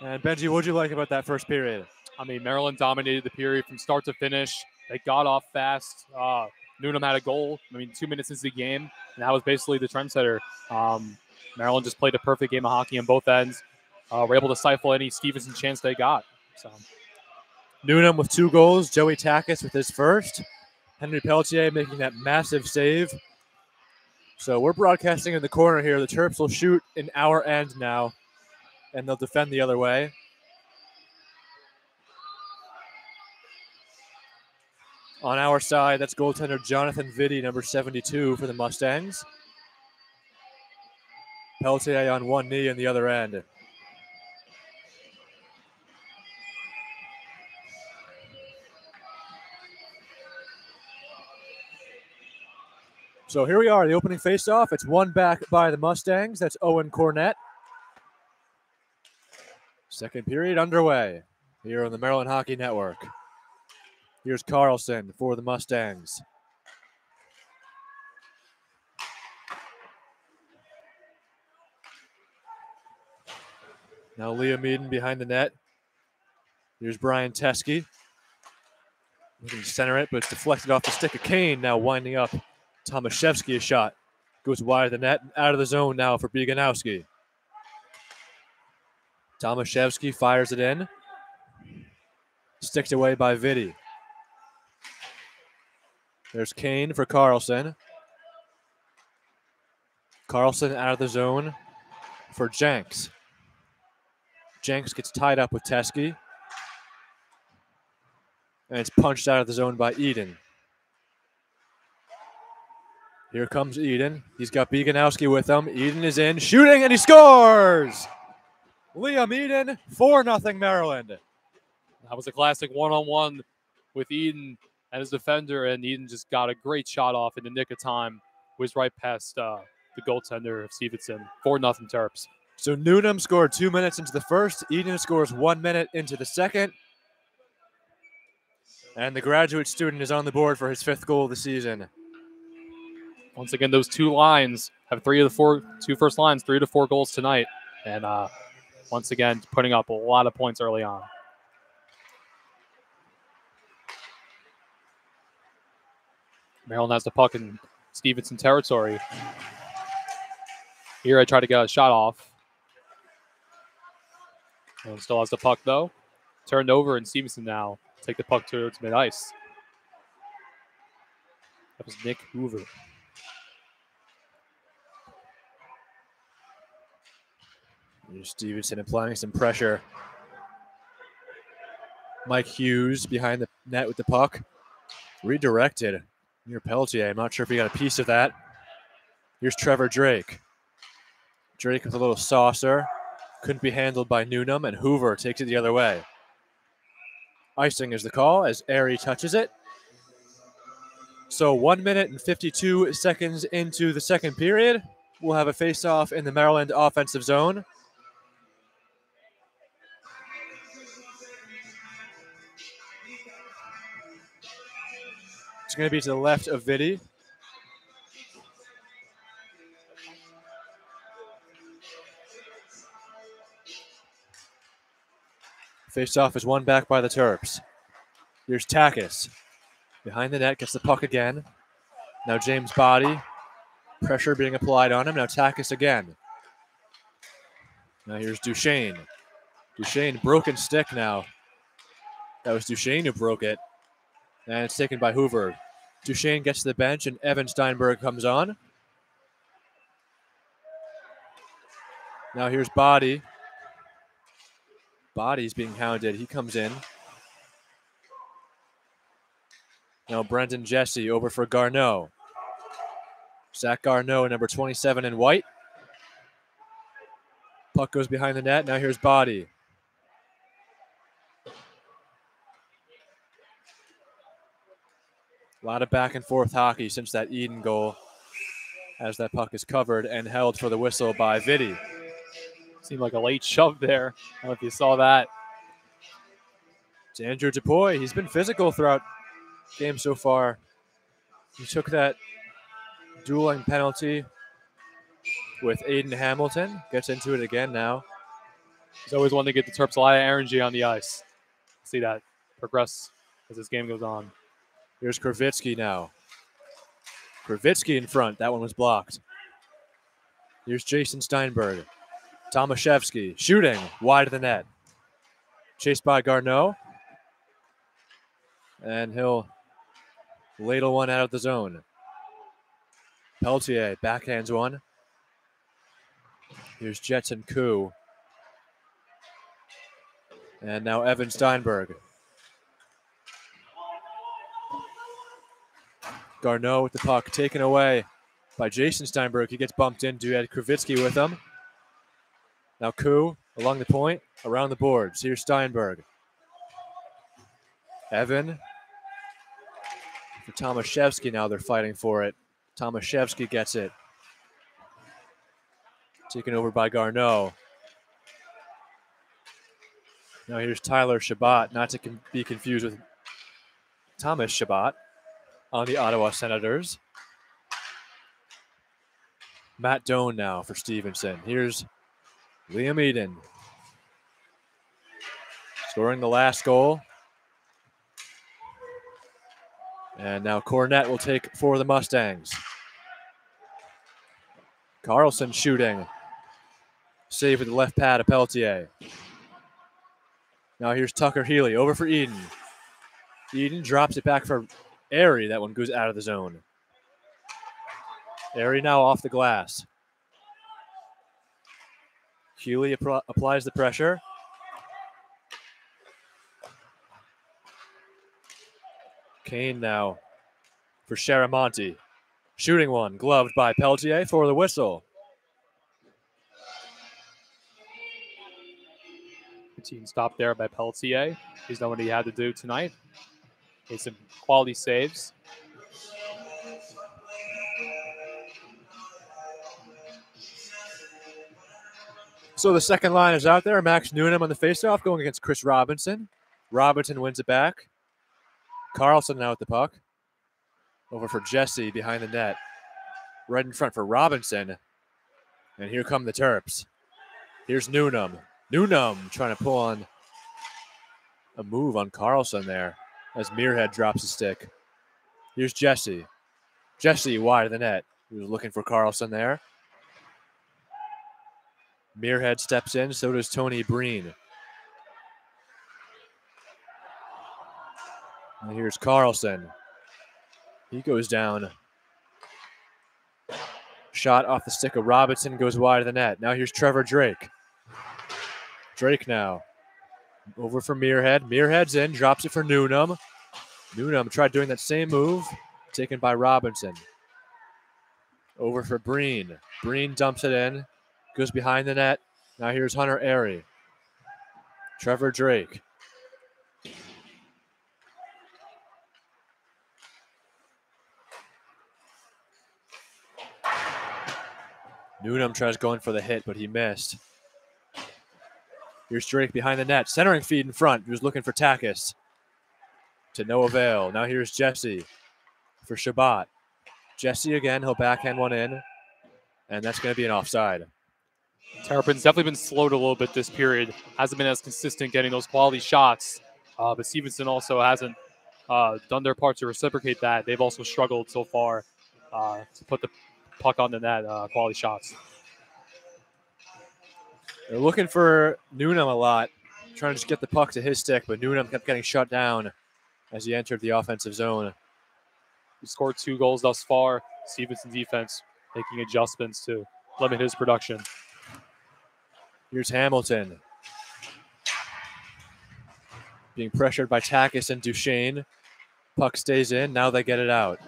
And Benji, what would you like about that first period? I mean, Maryland dominated the period from start to finish. They got off fast. Uh, Newnham had a goal. I mean, two minutes into the game, and that was basically the trendsetter. Um, Maryland just played a perfect game of hockey on both ends. Uh, were able to stifle any Stevenson chance they got. So Newnham with two goals. Joey Takis with his first. Henry Pelletier making that massive save. So we're broadcasting in the corner here. The Terps will shoot in our end now, and they'll defend the other way. On our side, that's goaltender Jonathan Vitti, number 72 for the Mustangs. Pelletier on one knee in the other end. So here we are, the opening faceoff. It's one back by the Mustangs. That's Owen Cornett. Second period underway here on the Maryland Hockey Network. Here's Carlson for the Mustangs. Now Liam Eden behind the net. Here's Brian Teske. Looking to center it, but it's deflected off the stick of Kane. Now winding up. Tomaszewski a shot. Goes wide of the net, out of the zone now for Beganowski. Tomaszewski fires it in. Sticked away by Vitti. There's Kane for Carlson. Carlson out of the zone for Jenks. Jenks gets tied up with Teske. And it's punched out of the zone by Eden. Here comes Eden. He's got Beganowski with him. Eden is in, shooting, and he scores! Liam Eden, 4 0 Maryland. That was a classic one on one with Eden and his defender, and Eden just got a great shot off in the nick of time. Was right past uh, the goaltender of Stevenson. 4 0 Terps. So Newnham scored two minutes into the first. Eden scores one minute into the second. And the graduate student is on the board for his fifth goal of the season. Once again, those two lines have three of the four, two first lines, three to four goals tonight. And uh, once again, putting up a lot of points early on. Maryland has the puck in Stevenson territory. Here I try to get a shot off. And still has the puck though. Turned over and Stevenson now take the puck towards mid ice. That was Nick Hoover. Stevenson applying some pressure. Mike Hughes behind the net with the puck. Redirected near Pelletier. I'm not sure if he got a piece of that. Here's Trevor Drake. Drake with a little saucer. Couldn't be handled by Newnham, and Hoover takes it the other way. Icing is the call as Airy touches it. So one minute and 52 seconds into the second period, we'll have a face-off in the Maryland offensive zone. It's going to be to the left of Vitti. Faced off is one back by the Terps. Here's Takis. Behind the net, gets the puck again. Now James Body. Pressure being applied on him. Now Takis again. Now here's Duchesne. Duchesne, broken stick now. That was Duchesne who broke it. And it's taken by Hoover. Duchesne gets to the bench, and Evan Steinberg comes on. Now here's Body. Body's being hounded. He comes in. Now Brendan Jesse over for Garneau. Zach Garneau, number 27 in white. Puck goes behind the net. Now here's Body. A lot of back and forth hockey since that Eden goal as that puck is covered and held for the whistle by Vitti. Seemed like a late shove there. I don't know if you saw that. It's Andrew DePoy. He's been physical throughout game so far. He took that dueling penalty with Aiden Hamilton. Gets into it again now. He's always wanted to get the Terps a lot of energy on the ice. See that progress as this game goes on. Here's Kravitsky now. Kravitsky in front. That one was blocked. Here's Jason Steinberg. Tomaszewski shooting wide of the net. Chased by Garneau. And he'll ladle one out of the zone. Peltier backhands one. Here's Jetson Koo. And now Evan Steinberg. Garneau with the puck taken away by Jason Steinberg. He gets bumped into. He had Kravitsky with him. Now Koo along the point, around the boards. Here's Steinberg. Evan for Tomaszewski now they're fighting for it. Tomaszewski gets it. Taken over by Garneau. Now here's Tyler Shabbat, not to be confused with Thomas Chabot on the Ottawa Senators. Matt Doan now for Stevenson. Here's Liam Eden scoring the last goal. And now Cornett will take for the Mustangs. Carlson shooting. Save with the left pad of Peltier. Now here's Tucker Healy over for Eden. Eden drops it back for Airy. That one goes out of the zone. Airy now off the glass. Healy app- applies the pressure. Kane now for Sharamonte. Shooting one, gloved by Peltier for the whistle. Routine stop there by Peltier. He's done what he had to do tonight. Made some quality saves. So the second line is out there. Max Newnham on the faceoff going against Chris Robinson. Robinson wins it back. Carlson now with the puck. Over for Jesse behind the net. Right in front for Robinson. And here come the Terps. Here's Newnham. Newnham trying to pull on a move on Carlson there as Muirhead drops a stick. Here's Jesse. Jesse wide of the net. He was looking for Carlson there. Muirhead steps in, so does Tony Breen. And here's Carlson. He goes down. Shot off the stick of Robinson goes wide of the net. Now here's Trevor Drake. Drake now. Over for Muirhead. Muirhead's in, drops it for Newnham. Newnham tried doing that same move, taken by Robinson. Over for Breen. Breen dumps it in, goes behind the net. Now here's Hunter Airy. Trevor Drake. Newnham tries going for the hit, but he missed. Here's Drake behind the net, centering feed in front. He was looking for Takis. To no avail. Now here's Jesse for Shabbat. Jesse again, he'll backhand one in, and that's going to be an offside. Terrapin's definitely been slowed a little bit this period. Hasn't been as consistent getting those quality shots. Uh, but Stevenson also hasn't uh, done their part to reciprocate that. They've also struggled so far uh, to put the puck on the net, uh, quality shots. They're looking for Newnham a lot, trying to just get the puck to his stick, but Newnham kept getting shut down as he entered the offensive zone. He scored two goals thus far. Stevenson defense making adjustments to limit his production. Here's Hamilton. Being pressured by Takis and Duchesne. Puck stays in. Now they get it out.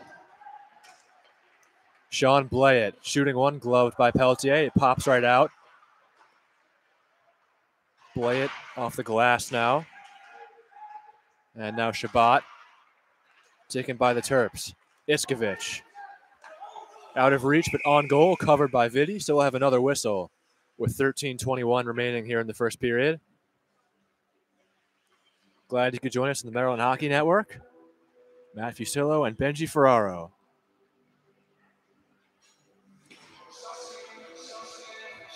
Sean Blayett shooting one, gloved by Peltier. It pops right out. Blayett off the glass now. And now Shabbat taken by the Terps. Iskovic out of reach, but on goal, covered by Vitti. Still have another whistle with 13:21 remaining here in the first period. Glad you could join us in the Maryland Hockey Network. Matt Fusillo and Benji Ferraro.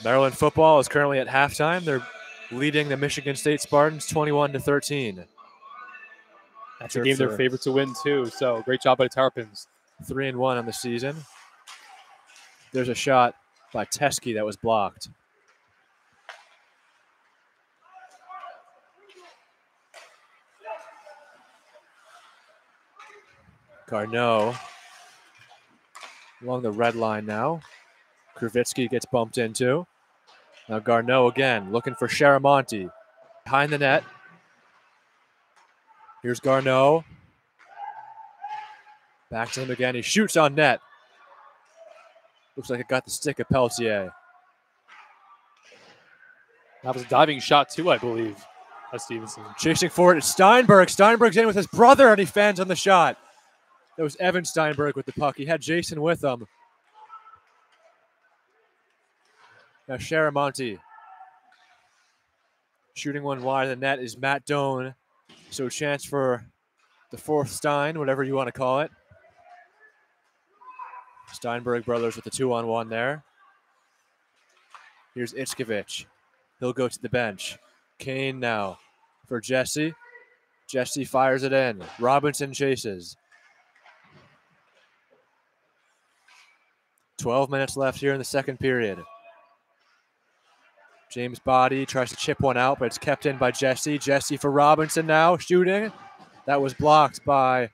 Maryland football is currently at halftime. They're leading the Michigan State Spartans 21 to 13. That's a game they're favorite to win too. So great job by the Tarpons. Three and one on the season. There's a shot by Teske that was blocked. Garneau along the red line now. Kravitsky gets bumped into. Now Garneau again looking for Sharamonti behind the net. Here's Garneau. Back to him again. He shoots on net. Looks like it got the stick of Pelletier. That was a diving shot too, I believe. By Stevenson. Chasing forward, it's Steinberg. Steinberg's in with his brother, and he fans on the shot. That was Evan Steinberg with the puck. He had Jason with him. Now Sharamonti. Shooting one wide of the net is Matt Doan. So chance for the fourth Stein, whatever you want to call it. Steinberg brothers with the two on one there. Here's Itzkovich. He'll go to the bench. Kane now for Jesse. Jesse fires it in. Robinson chases. 12 minutes left here in the second period. James Body tries to chip one out, but it's kept in by Jesse. Jesse for Robinson now, shooting. That was blocked by,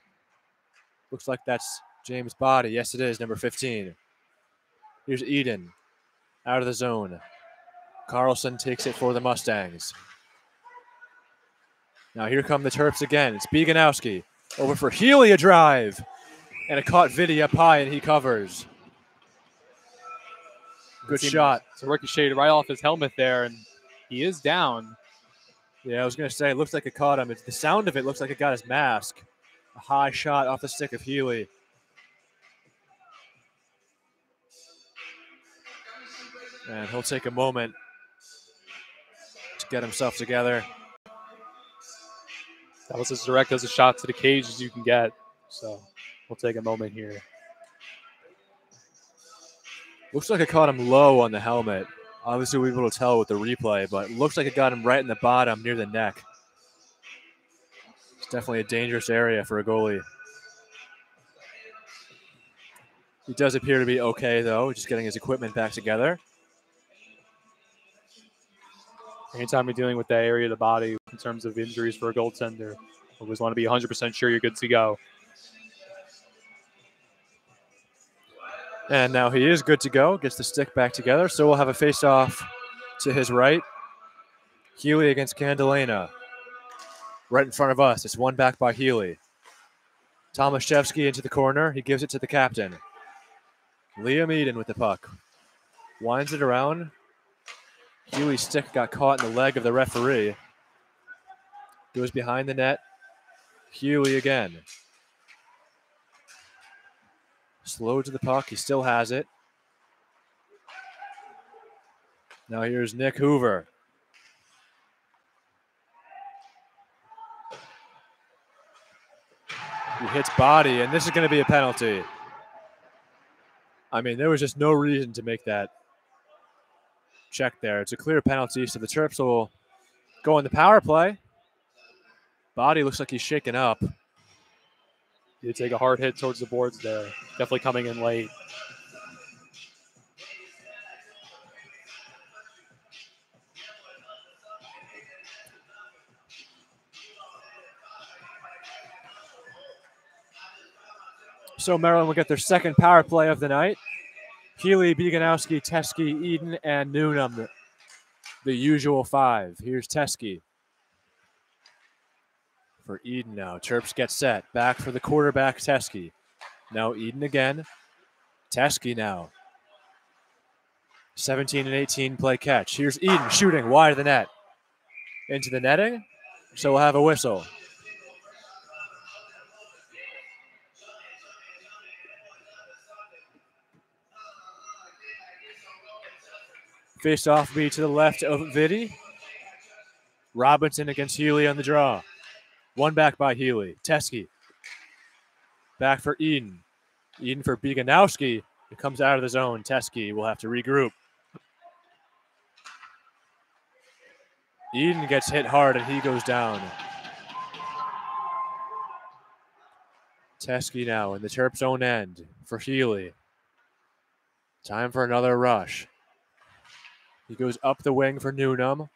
looks like that's James Body. Yes, it is, number 15. Here's Eden out of the zone. Carlson takes it for the Mustangs. Now here come the Terps again. It's Beganowski over for Healy, a drive. And a caught up high, and he covers. Good shot. So ricocheted right off his helmet there, and he is down. Yeah, I was going to say, it looks like it caught him. It's, the sound of it looks like it got his mask. A high shot off the stick of Healy. And he'll take a moment to get himself together. That was as direct as a shot to the cage as you can get. So we'll take a moment here. Looks like it caught him low on the helmet. Obviously, we'll be able to tell with the replay, but looks like it got him right in the bottom near the neck. It's definitely a dangerous area for a goalie. He does appear to be okay, though, just getting his equipment back together. Anytime you're dealing with that area of the body in terms of injuries for a goaltender, always want to be 100% sure you're good to go. And now he is good to go. Gets the stick back together. So we'll have a face-off to his right. Healy against Candelena. Right in front of us. It's one back by Healy. Tomaszewski into the corner. He gives it to the captain. Liam Eden with the puck. Winds it around. Huey's stick got caught in the leg of the referee. Goes behind the net. Huey again. Slow to the puck. He still has it. Now here's Nick Hoover. He hits body, and this is going to be a penalty. I mean, there was just no reason to make that check there. It's a clear penalty, so the Terps will go in the power play. Body looks like he's shaken up. Did take a hard hit towards the boards there. Definitely coming in late. So Maryland will get their second power play of the night. Healy, Beganowski, Teske, Eden, and Noonan, the usual five. Here's Teske for Eden now. Terps get set. Back for the quarterback, Teske. Now Eden again. Teske now. 17 and 18 play catch. Here's Eden shooting wide of the net. Into the netting. So we'll have a whistle. Face off me to the left of Vitti. Robinson against Healy on the draw. One back by Healy. Teske. Back for Eden. Eden for Beganowski. It comes out of the zone. Teske will have to regroup. Eden gets hit hard and he goes down. Teske now in the Terps own end for Healy. Time for another rush. He goes up the wing for Newnham.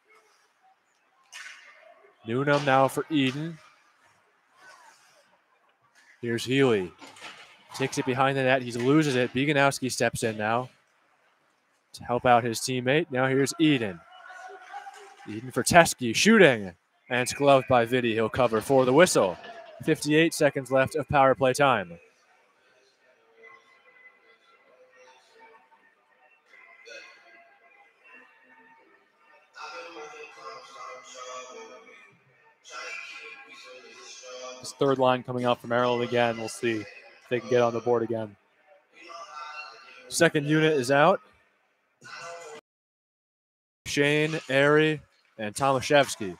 Newnham now for Eden. Here's Healy. Takes it behind the net. He loses it. Beganowski steps in now to help out his teammate. Now here's Eden. Eden for Teske, shooting. And it's gloved by Vitti. He'll cover for the whistle. 58 seconds left of power play time. Third line coming out from Maryland again. We'll see if they can get on the board again. Second unit is out. Shane, Airy, and Tomaszewski.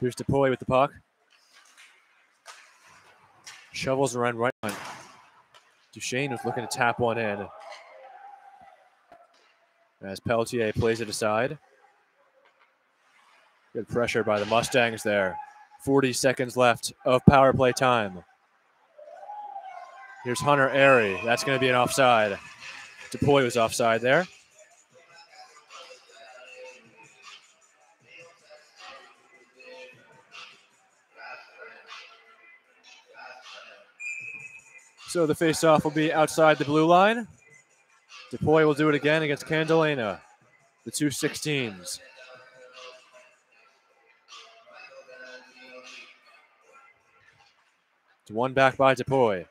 Here's DePoy with the puck. Shovels around right line. Duchesne was looking to tap one in. As Pelletier plays it aside. Good pressure by the Mustangs there. 40 seconds left of power play time. Here's Hunter Airy. That's going to be an offside. DePoy was offside there. So the face-off will be outside the blue line. DePoy will do it again against Candelena, the two 16s. It's one back by DePoy.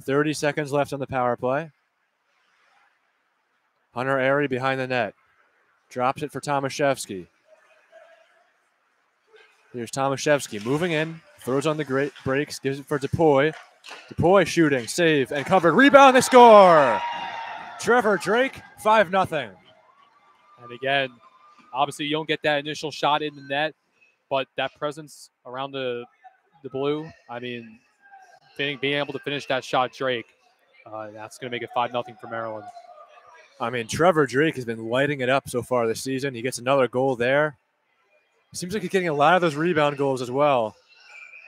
30 seconds left on the power play. Hunter Airy behind the net. Drops it for Tomaszewski. Here's Tomaszewski moving in, throws on the great breaks. gives it for DePoy. DePoy shooting, save, and covered. Rebound, they score! Trevor Drake, 5 0. And again, obviously you don't get that initial shot in the net, but that presence around the the blue, I mean, being, being able to finish that shot, Drake, uh, that's going to make it 5 0 for Maryland. I mean, Trevor Drake has been lighting it up so far this season. He gets another goal there. Seems like he's getting a lot of those rebound goals as well.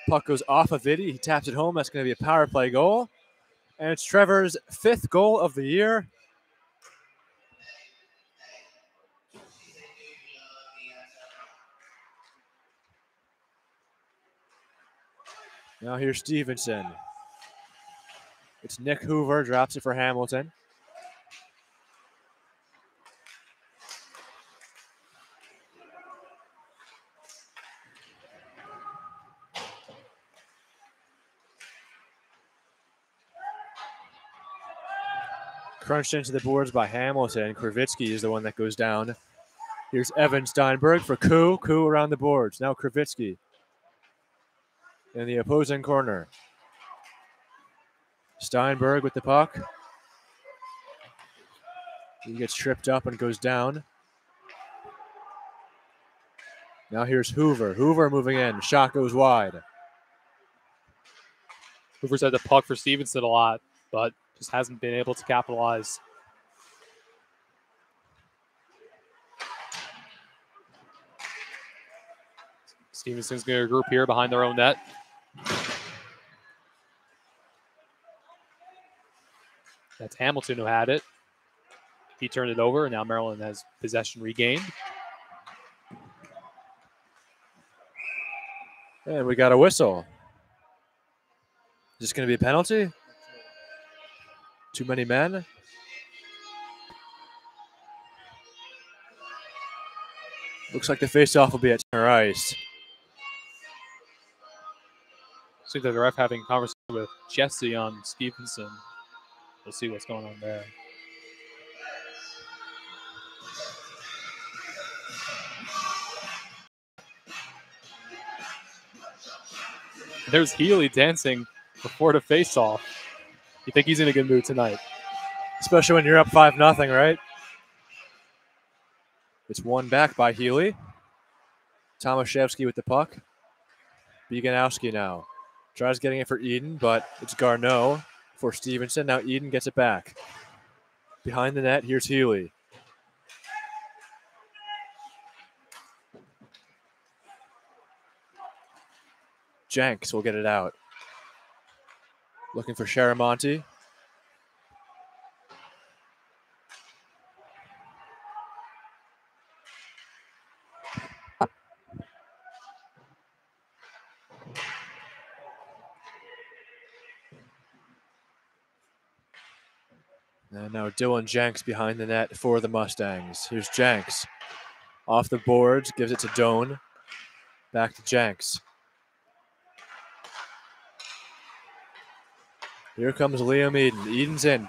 Puck goes off of Vitti. He taps it home. That's going to be a power play goal. And it's Trevor's fifth goal of the year. Now here's Stevenson. It's Nick Hoover, drops it for Hamilton. Crunched into the boards by Hamilton. Kravitsky is the one that goes down. Here's Evan Steinberg for Koo. Koo around the boards. Now Kravitsky in the opposing corner. Steinberg with the puck. He gets tripped up and goes down. Now here's Hoover. Hoover moving in. Shot goes wide. Hoover's had the puck for Stevenson a lot, but just hasn't been able to capitalize. Stevenson's going to group here behind their own net. That's Hamilton who had it. He turned it over, and now Maryland has possession regained. And we got a whistle. Is this going to be a penalty? Too many men? Looks like the face-off will be at center ice. Seems like the ref having a conversation with Jesse on Stevenson. We'll see what's going on there. There's Healy dancing before the face-off. You think he's in a good mood tonight? Especially when you're up 5 nothing, right? It's one back by Healy. Tomaszewski with the puck. Beganowski now. Tries getting it for Eden, but it's Garneau for Stevenson. Now Eden gets it back. Behind the net, here's Healy. Jenks will get it out. Looking for Sharamonti. And now Dylan Jenks behind the net for the Mustangs. Here's Jenks. Off the boards, gives it to Doan. Back to Jenks. Here comes Liam Eden. Eden's in.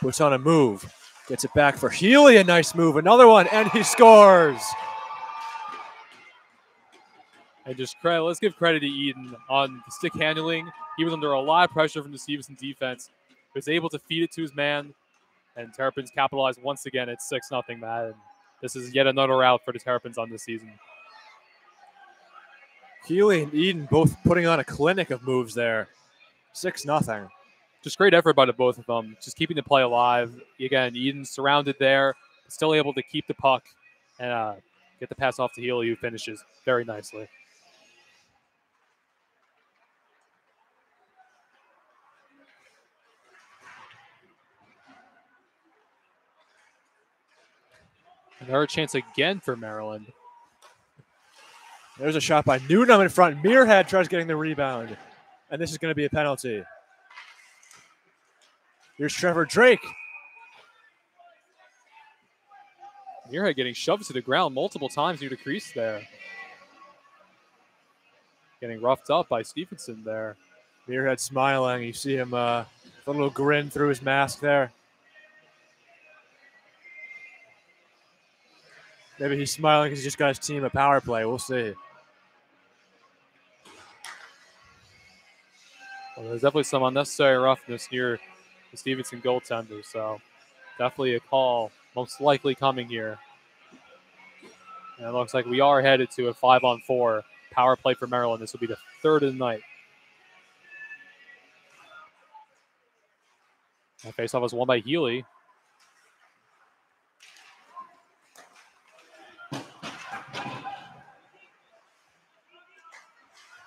Puts on a move. Gets it back for Healy. A nice move. Another one, and he scores. And just credit, let's give credit to Eden on the stick handling. He was under a lot of pressure from the Stevenson defense. He was able to feed it to his man, and Terrapins capitalized once again. It's 6 0, Matt. And this is yet another rout for the Terrapins on this season. Healy and Eden both putting on a clinic of moves there. 6 nothing. Just great effort by the both of them. Just keeping the play alive. Again, Eden surrounded there, still able to keep the puck and uh, get the pass off to Healy, who finishes very nicely. Another chance again for Maryland. There's a shot by Newnham in front. Muirhead tries getting the rebound. And this is going to be a penalty. Here's Trevor Drake. Muirhead getting shoved to the ground multiple times due to crease there. Getting roughed up by Stevenson there. Muirhead smiling. You see him uh, a little grin through his mask there. Maybe he's smiling because he just got his team a power play. We'll see. Well, there's definitely some unnecessary roughness near the Stevenson goaltender, so definitely a call most likely coming here. And it looks like we are headed to a five on four power play for Maryland. This will be the third of the night. Faceoff was won by Healy.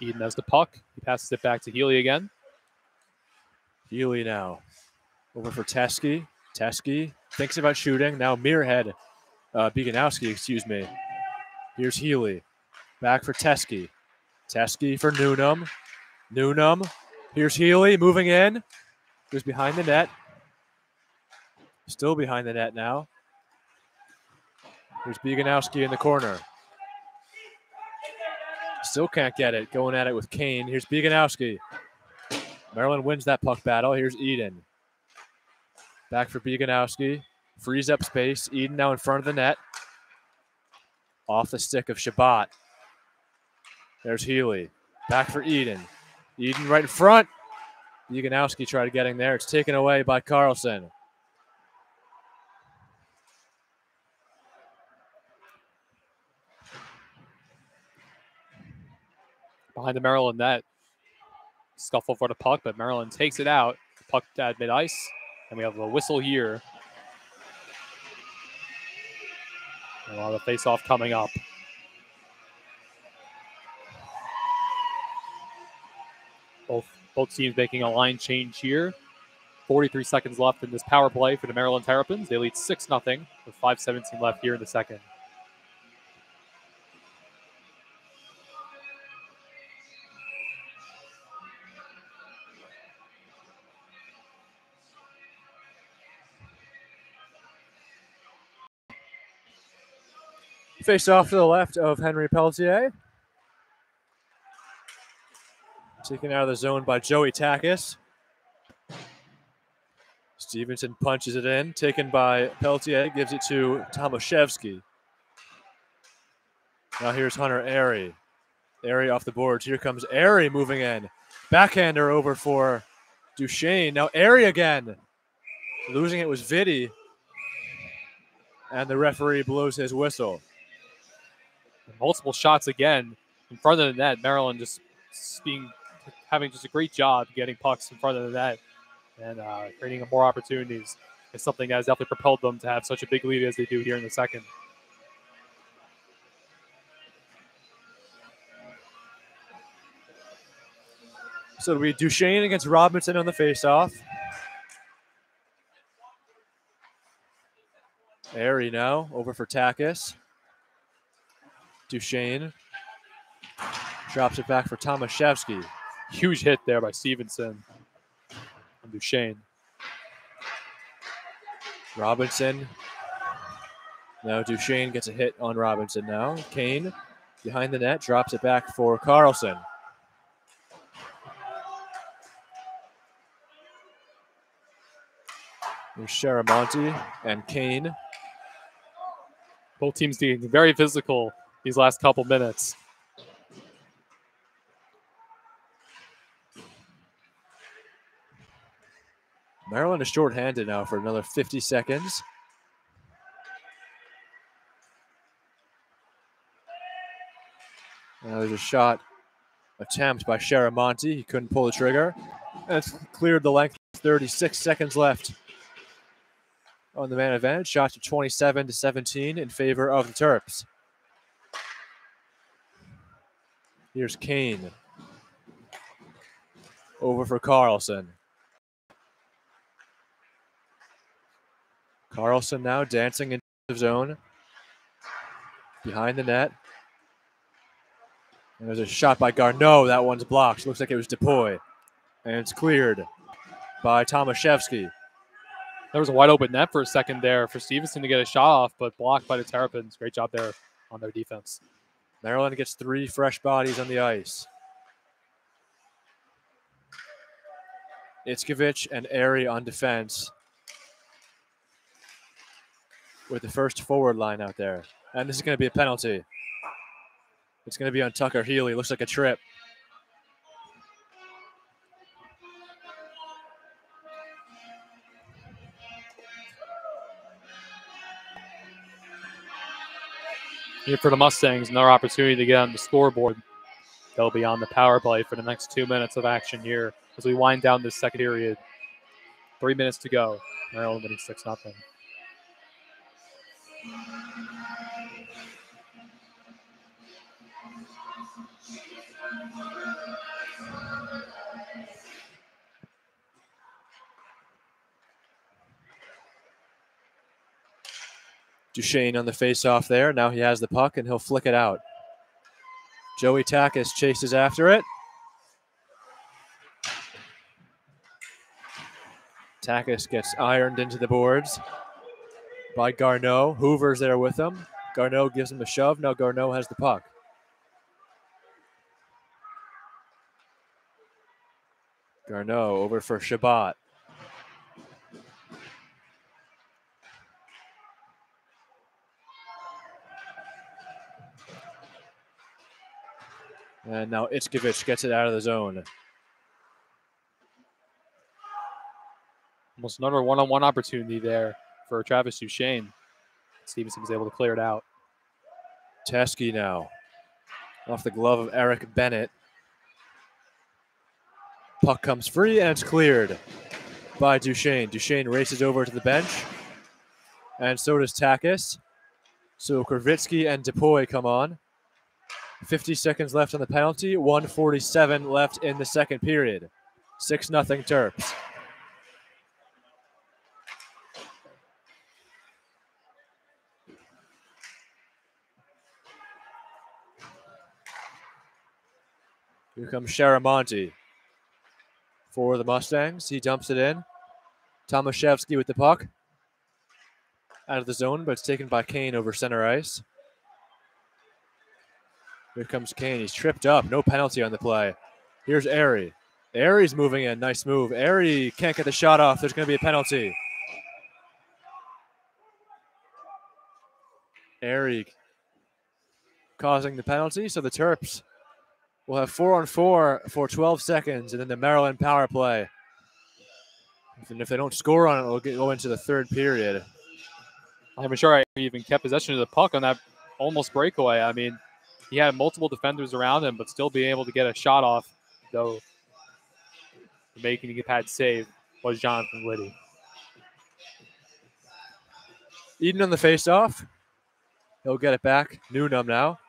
Eden has the puck. He passes it back to Healy again. Healy now. Over for Teske. Teske thinks about shooting. Now Muirhead. Uh, Beganowski, excuse me. Here's Healy. Back for Teske. Teske for Newnham. Newnham. Here's Healy moving in. Goes behind the net. Still behind the net now. Here's Beganowski in the corner. Still can't get it. Going at it with Kane. Here's Beganowski. Maryland wins that puck battle. Here's Eden. Back for Beganowski. Frees up space. Eden now in front of the net. Off the stick of Chabot. There's Healy. Back for Eden. Eden right in front. Beganowski tried getting there. It's taken away by Carlson. Behind the Maryland net. Scuffle for the puck, but Maryland takes it out. Puck at mid ice, and we have a whistle here. A lot of face off coming up. Both both teams making a line change here. 43 seconds left in this power play for the Maryland Terrapins. They lead 6 0 with 5.17 left here in the second. Face off to the left of Henry Pelletier. Taken out of the zone by Joey Takis. Stevenson punches it in, taken by Pelletier, gives it to Tomaszewski. Now here's Hunter Airy. Airy off the boards. Here comes Airy moving in. Backhander over for Duchesne. Now Airy again. Losing it was Vitti. And the referee blows his whistle multiple shots again in front of the net. Maryland just being having just a great job getting pucks in front of the net and uh, creating more opportunities is something that has definitely propelled them to have such a big lead as they do here in the second. So be Duchesne against Robinson on the faceoff. Airy now over for Takis. Duchesne drops it back for Tomaszewski. Huge hit there by Stevenson and Duchesne. Robinson. Now Duchesne gets a hit on Robinson now. Kane behind the net drops it back for Carlson. There's Sharamonti and Kane. Both teams being very physical these last couple minutes. Maryland is shorthanded now for another 50 seconds. Now there's a shot attempt by Sharamonti. He couldn't pull the trigger. And it's cleared the length. 36 seconds left on the man advantage. Shot to 27 to 17 in favor of the Terps. Here's Kane. Over for Carlson. Carlson now dancing into the zone. Behind the net. And there's a shot by Garneau. That one's blocked. Looks like it was DePoy. And it's cleared by Tomaszewski. There was a wide open net for a second there for Stevenson to get a shot off, but blocked by the Terrapins. Great job there on their defense. Maryland gets three fresh bodies on the ice. Itzkovich and Airy on defense with the first forward line out there. And this is going to be a penalty. It's going to be on Tucker Healy. Looks like a trip. For the Mustangs, another opportunity to get on the scoreboard. They'll be on the power play for the next two minutes of action here as we wind down this second period. Three minutes to go. Maryland winning 6 0. Duchesne on the face-off there. Now he has the puck and he'll flick it out. Joey Takis chases after it. Takis gets ironed into the boards by Garneau. Hoover's there with him. Garneau gives him a shove. Now Garneau has the puck. Garneau over for Chabot. And now Itzkovich gets it out of the zone. Almost another one on one opportunity there for Travis Duchesne. Stevenson was able to clear it out. Teske now. Off the glove of Eric Bennett. Puck comes free and it's cleared by Duchesne. Duchesne races over to the bench. And so does Takis. So Kravitsky and DePoy come on. 50 seconds left on the penalty. 147 left in the second period. 6 nothing Terps. Here comes Sharamonti for the Mustangs. He dumps it in. Tomaszewski with the puck. Out of the zone, but it's taken by Kane over center ice. Here comes Kane. He's tripped up. No penalty on the play. Here's Airy. Airy's moving in. Nice move. Airy can't get the shot off. There's going to be a penalty. Airy causing the penalty. So the Terps will have four on four for 12 seconds, and then the Maryland power play. And if they don't score on it, it'll go into the third period. I'm sure I even kept possession of the puck on that almost breakaway. I mean, he had multiple defenders around him, but still being able to get a shot off, though making the pad save was Jonathan Liddy. Eden on the face-off. He'll get it back. Newnham now.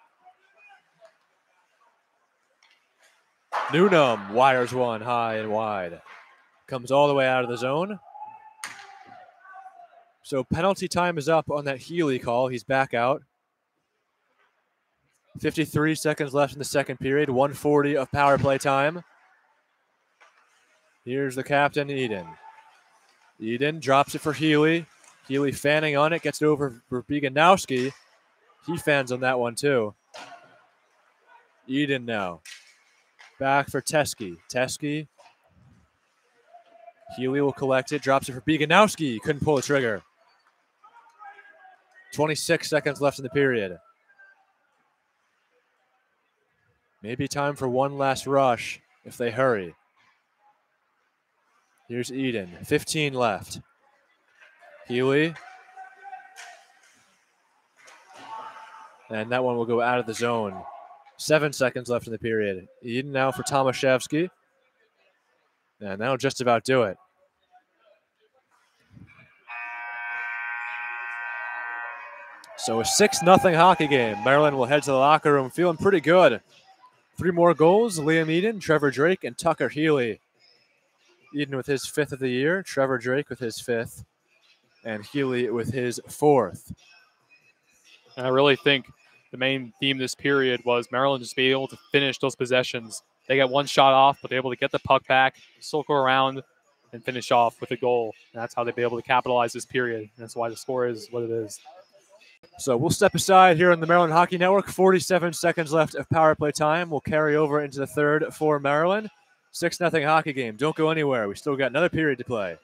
Newnham wires one high and wide. Comes all the way out of the zone. So penalty time is up on that Healy call. He's back out. 53 seconds left in the second period. 140 of power play time. Here's the captain, Eden. Eden drops it for Healy. Healy fanning on it, gets it over for Beganowski. He fans on that one too. Eden now. Back for Teske. Teske. Healy will collect it, drops it for Beganowski. Couldn't pull the trigger. 26 seconds left in the period. Maybe time for one last rush if they hurry. Here's Eden. 15 left. Healy. And that one will go out of the zone. Seven seconds left in the period. Eden now for Tomaszewski. And that'll just about do it. So a 6 nothing hockey game. Maryland will head to the locker room feeling pretty good. Three more goals Liam Eden, Trevor Drake, and Tucker Healy. Eden with his fifth of the year, Trevor Drake with his fifth, and Healy with his fourth. And I really think the main theme this period was Maryland just being able to finish those possessions. They got one shot off, but they're able to get the puck back, circle around, and finish off with a goal. And that's how they'll be able to capitalize this period. And that's why the score is what it is. So we'll step aside here on the Maryland Hockey Network. 47 seconds left of power play time. We'll carry over into the third for Maryland. 6 nothing hockey game. Don't go anywhere. We still got another period to play.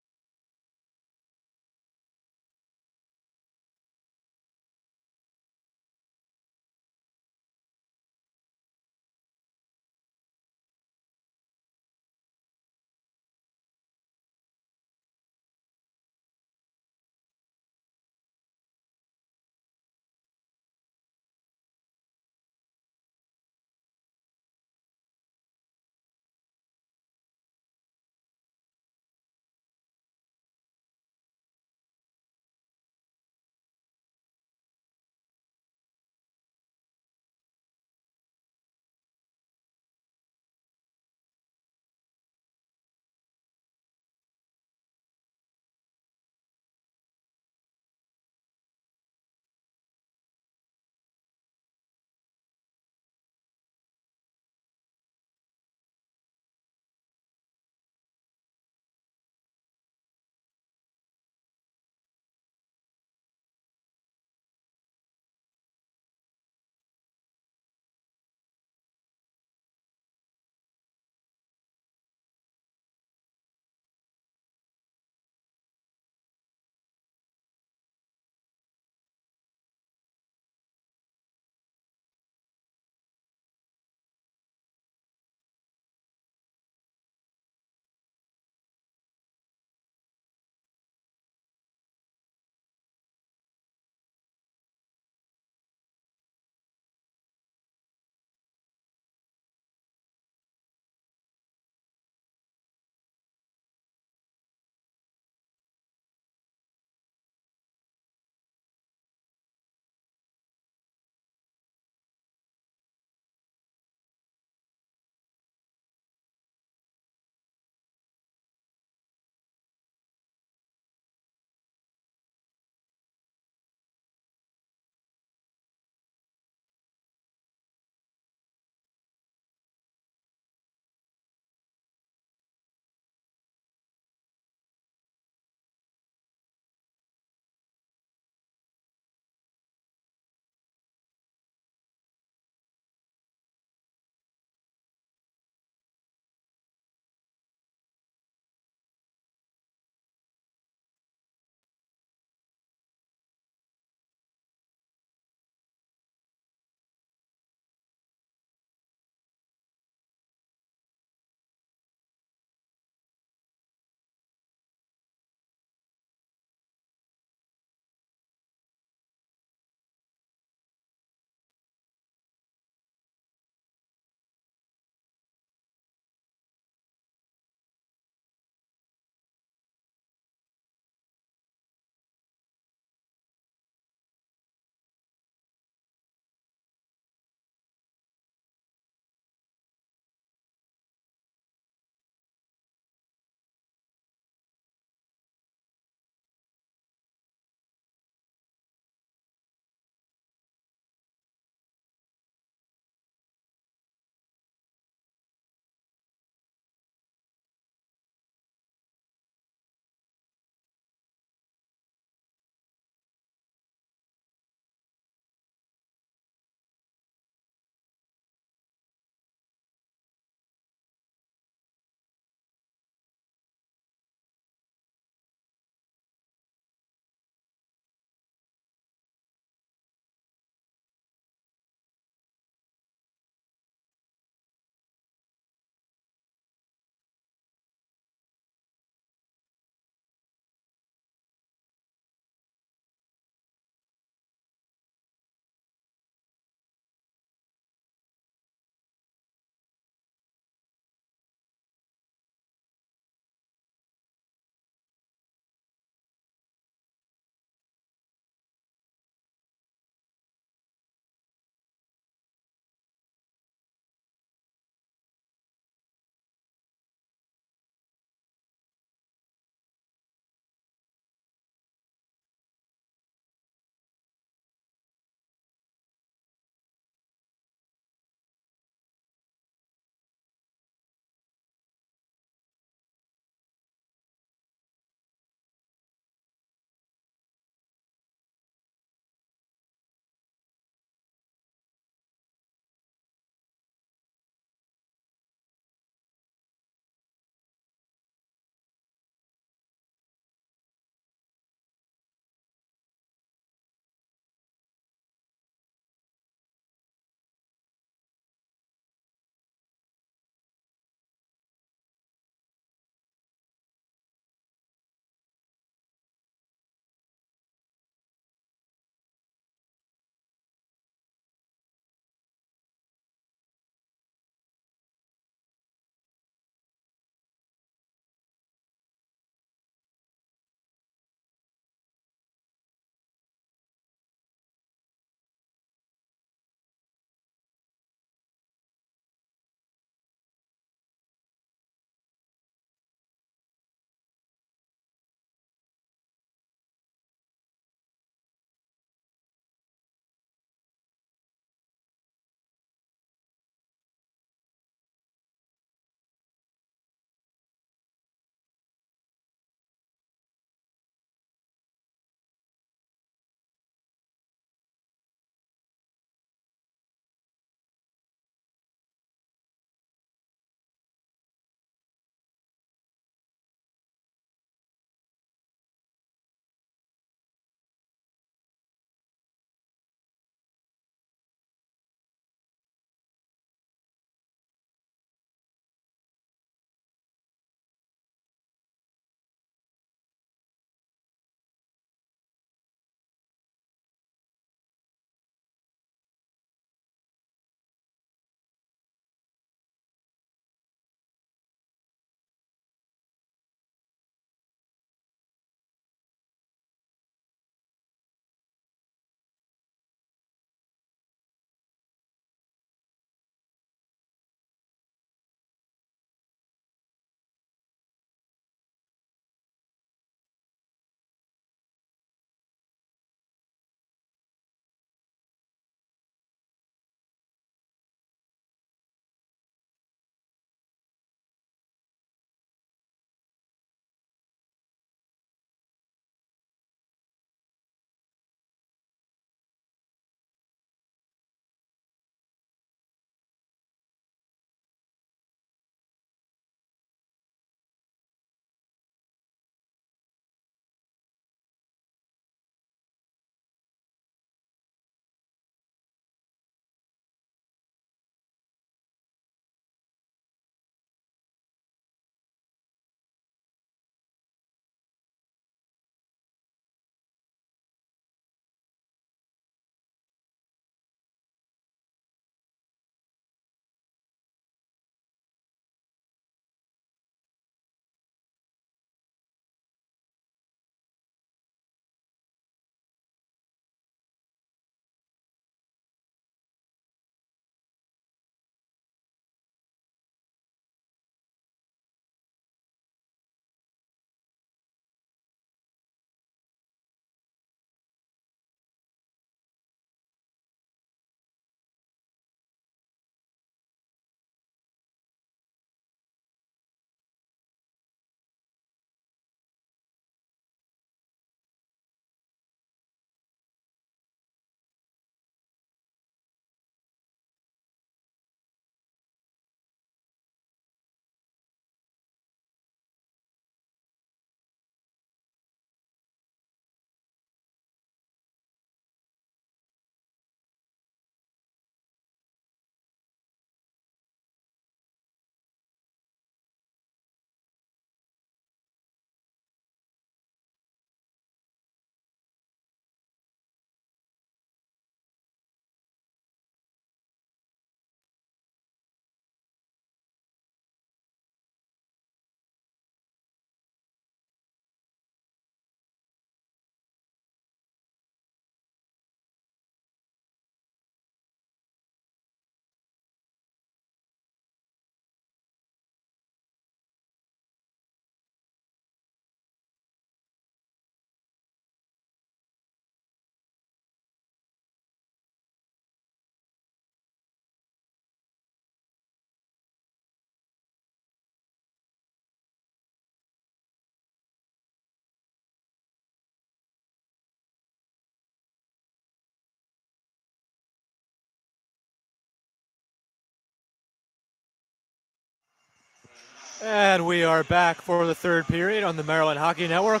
And we are back for the third period on the Maryland Hockey Network.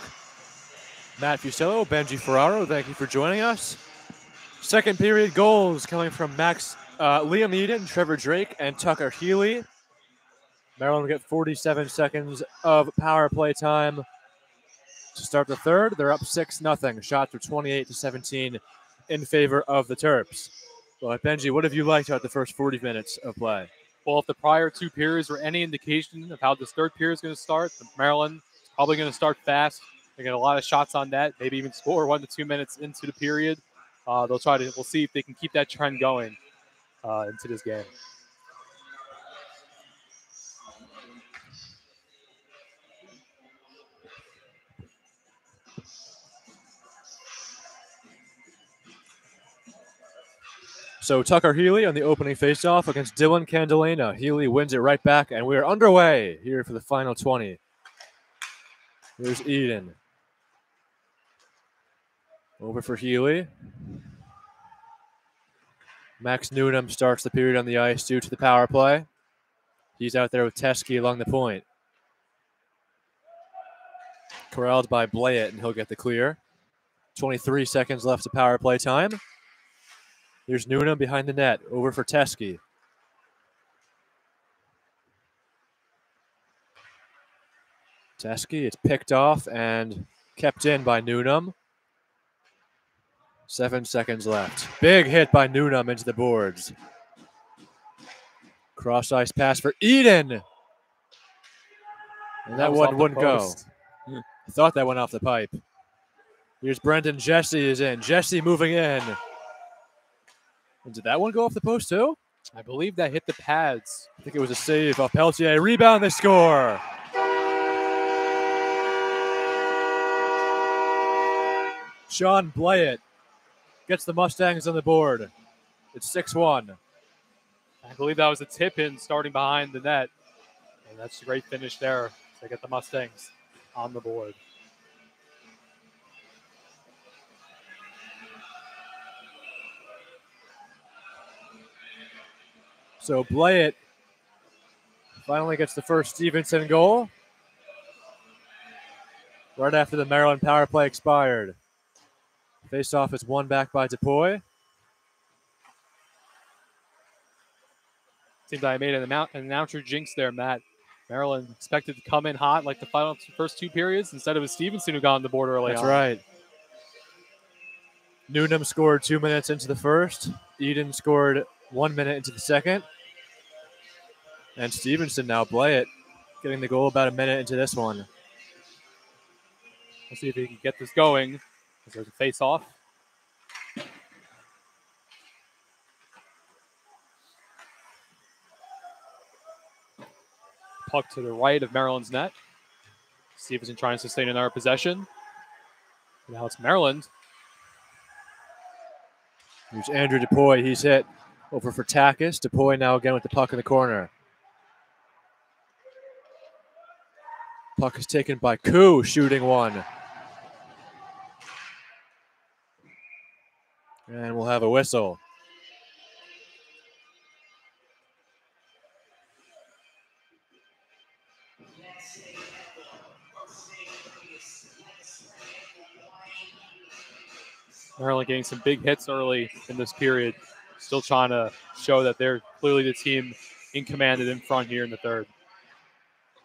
Matt Fusillo, Benji Ferraro, thank you for joining us. Second period goals coming from Max, uh, Liam Eden, Trevor Drake, and Tucker Healy. Maryland will get 47 seconds of power play time to start the third. They're up 6 nothing. Shots are 28 to 17 in favor of the Terps. Well, Benji, what have you liked about the first 40 minutes of play? Well, if the prior two periods were any indication of how this third period is going to start, Maryland is probably going to start fast. They get a lot of shots on that, maybe even score one to two minutes into the period. Uh, they'll try to. We'll see if they can keep that trend going uh, into this game. So Tucker Healy on the opening faceoff against Dylan Candelena. Healy wins it right back, and we are underway here for the final 20. Here's Eden. Over for Healy. Max Newnham starts the period on the ice due to the power play. He's out there with Teske along the point. Corralled by Blayett, and he'll get the clear. 23 seconds left of power play time. Here's Newnham behind the net. Over for Teske. Teske, it's picked off and kept in by Newnham. Seven seconds left. Big hit by Newnham into the boards. Cross ice pass for Eden. And that, That one wouldn't go. I thought that went off the pipe. Here's Brendan Jesse is in. Jesse moving in. And did that one go off the post too? I believe that hit the pads. I think it was a save off Peltier. Rebound, they score. Sean Blayett gets the Mustangs on the board. It's 6 1. I believe that was a tip in starting behind the net. And that's a great finish there. They get the Mustangs on the board. So Blayett finally gets the first Stevenson goal right after the Maryland power play expired. Face off is won back by DePoy. Seems like I made an, amount, an announcer jinx there, Matt. Maryland expected to come in hot like the final first two periods instead of a Stevenson who got on the board early That's on. right. Newnham scored two minutes into the first. Eden scored one minute into the second. And Stevenson now Blayett getting the goal about a minute into this one. We'll see if he can get this going. There's a face off. Puck to the right of Maryland's net. Stevenson trying to sustain another possession. Now it's Maryland. Here's Andrew DePoy. He's hit over for Takis. DePoy now again with the puck in the corner. Puck is taken by Koo, shooting one. And we'll have a whistle. Maryland getting some big hits early in this period. Still trying to show that they're clearly the team in command and in front here in the third.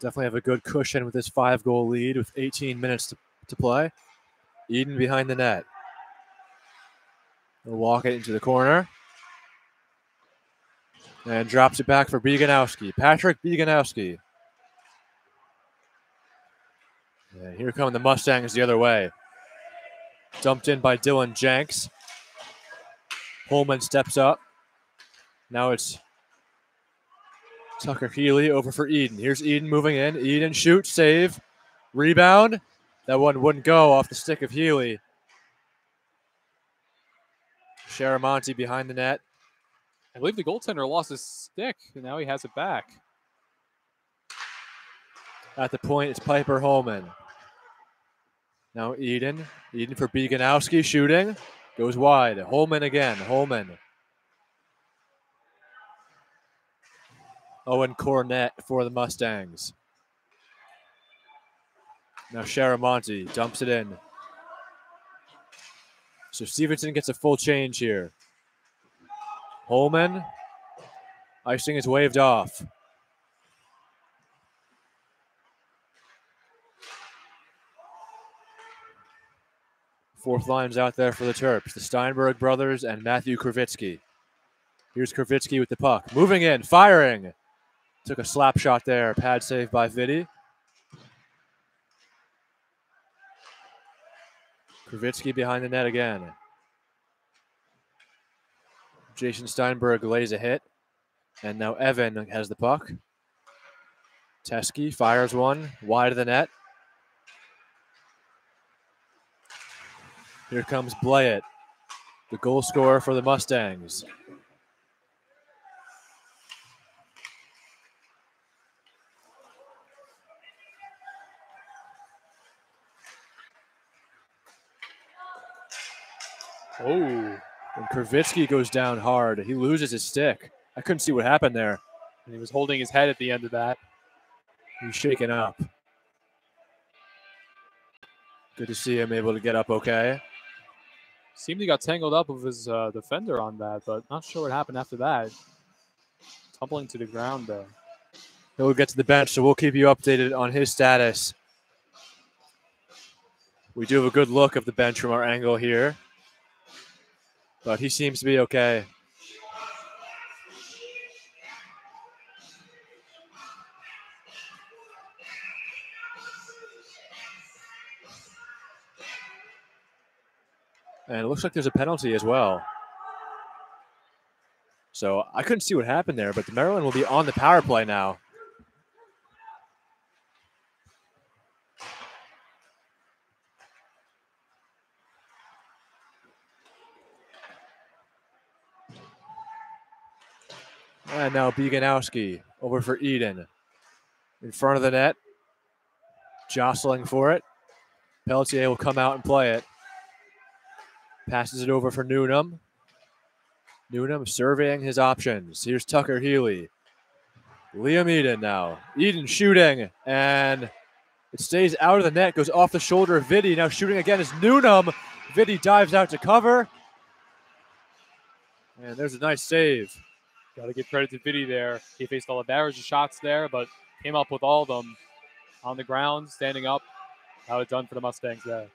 Definitely have a good cushion with this five goal lead with 18 minutes to, to play. Eden behind the net. He'll walk it into the corner. And drops it back for Beganowski. Patrick Beganowski. And here come the Mustangs the other way. Dumped in by Dylan Jenks. Holman steps up. Now it's Tucker Healy over for Eden. Here's Eden moving in. Eden shoot, save, rebound. That one wouldn't go off the stick of Healy. Sharamonti behind the net. I believe the goaltender lost his stick, and now he has it back. At the point, it's Piper Holman. Now Eden. Eden for Beganowski shooting. Goes wide. Holman again. Holman. Owen Cornett for the Mustangs. Now Sharamonti dumps it in. So Stevenson gets a full change here. Holman. Icing is waved off. Fourth line's out there for the Terps. The Steinberg brothers and Matthew Kravitsky. Here's Kravitsky with the puck. Moving in, firing. Took a slap shot there. Pad save by Vitti. Kravitsky behind the net again. Jason Steinberg lays a hit. And now Evan has the puck. Teske fires one wide of the net. Here comes Blayett, the goal scorer for the Mustangs. Oh, And Kravitsky goes down hard. He loses his stick. I couldn't see what happened there. and he was holding his head at the end of that. He's shaken up. Good to see him able to get up okay. Seemed he got tangled up with his uh, defender on that, but not sure what happened after that. Tumbling to the ground there. He'll get to the bench, so we'll keep you updated on his status. We do have a good look of the bench from our angle here, but he seems to be okay. And it looks like there's a penalty as well. So I couldn't see what happened there, but the Maryland will be on the power play now. And now Beganowski over for Eden. In front of the net. Jostling for it. Peltier will come out and play it. Passes it over for Newnham. Newnham surveying his options. Here's Tucker Healy. Liam Eden now. Eden shooting, and it stays out of the net, goes off the shoulder of Vitti. Now shooting again is Newnham. Vitti dives out to cover. And there's a nice save. Got to give credit to Vitti there. He faced all the barrage of shots there, but came up with all of them on the ground, standing up. How it done for the Mustangs there.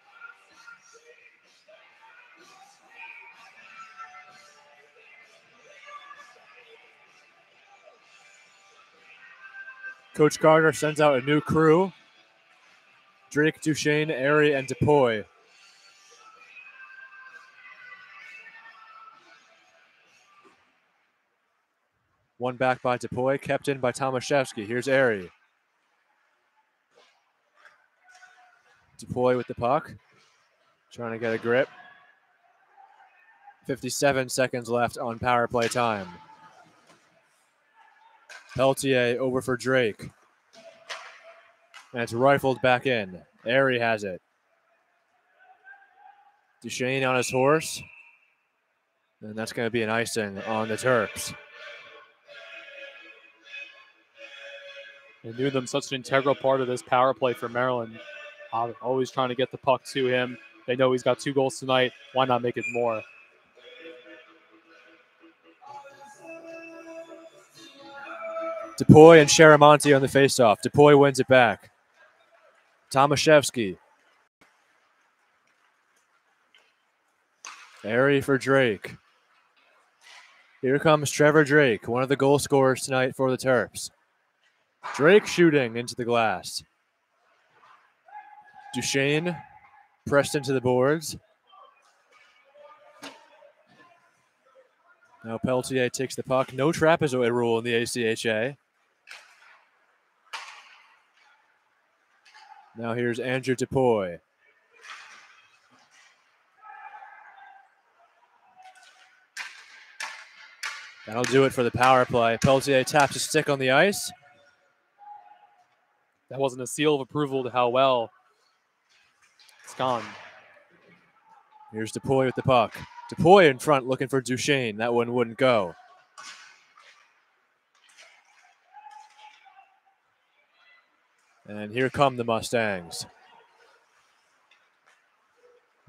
Coach Gardner sends out a new crew. Drake, Duchesne, Airy, and DePoy. One back by DePoy, kept in by Tomaszewski. Here's Airy. DePoy with the puck. Trying to get a grip. 57 seconds left on power play time. Peltier over for Drake. And it's rifled back in. Airy has it. Duchesne on his horse. And that's going to be an icing on the Terps. And Newnham such an integral part of this power play for Maryland. Always trying to get the puck to him. They know he's got two goals tonight. Why not make it more? DePoy and Sharamonti on the faceoff. DePoy wins it back. Tomaszewski. Airy for Drake. Here comes Trevor Drake, one of the goal scorers tonight for the Terps. Drake shooting into the glass. Duchesne pressed into the boards. Now Peltier takes the puck. No trapezoid rule in the ACHA. Now here's Andrew DePoy. That'll do it for the power play. Peltier taps a stick on the ice. That wasn't a seal of approval to how well it's gone. Here's DePoy with the puck. DePoy in front looking for Duchesne. That one wouldn't go. And here come the Mustangs.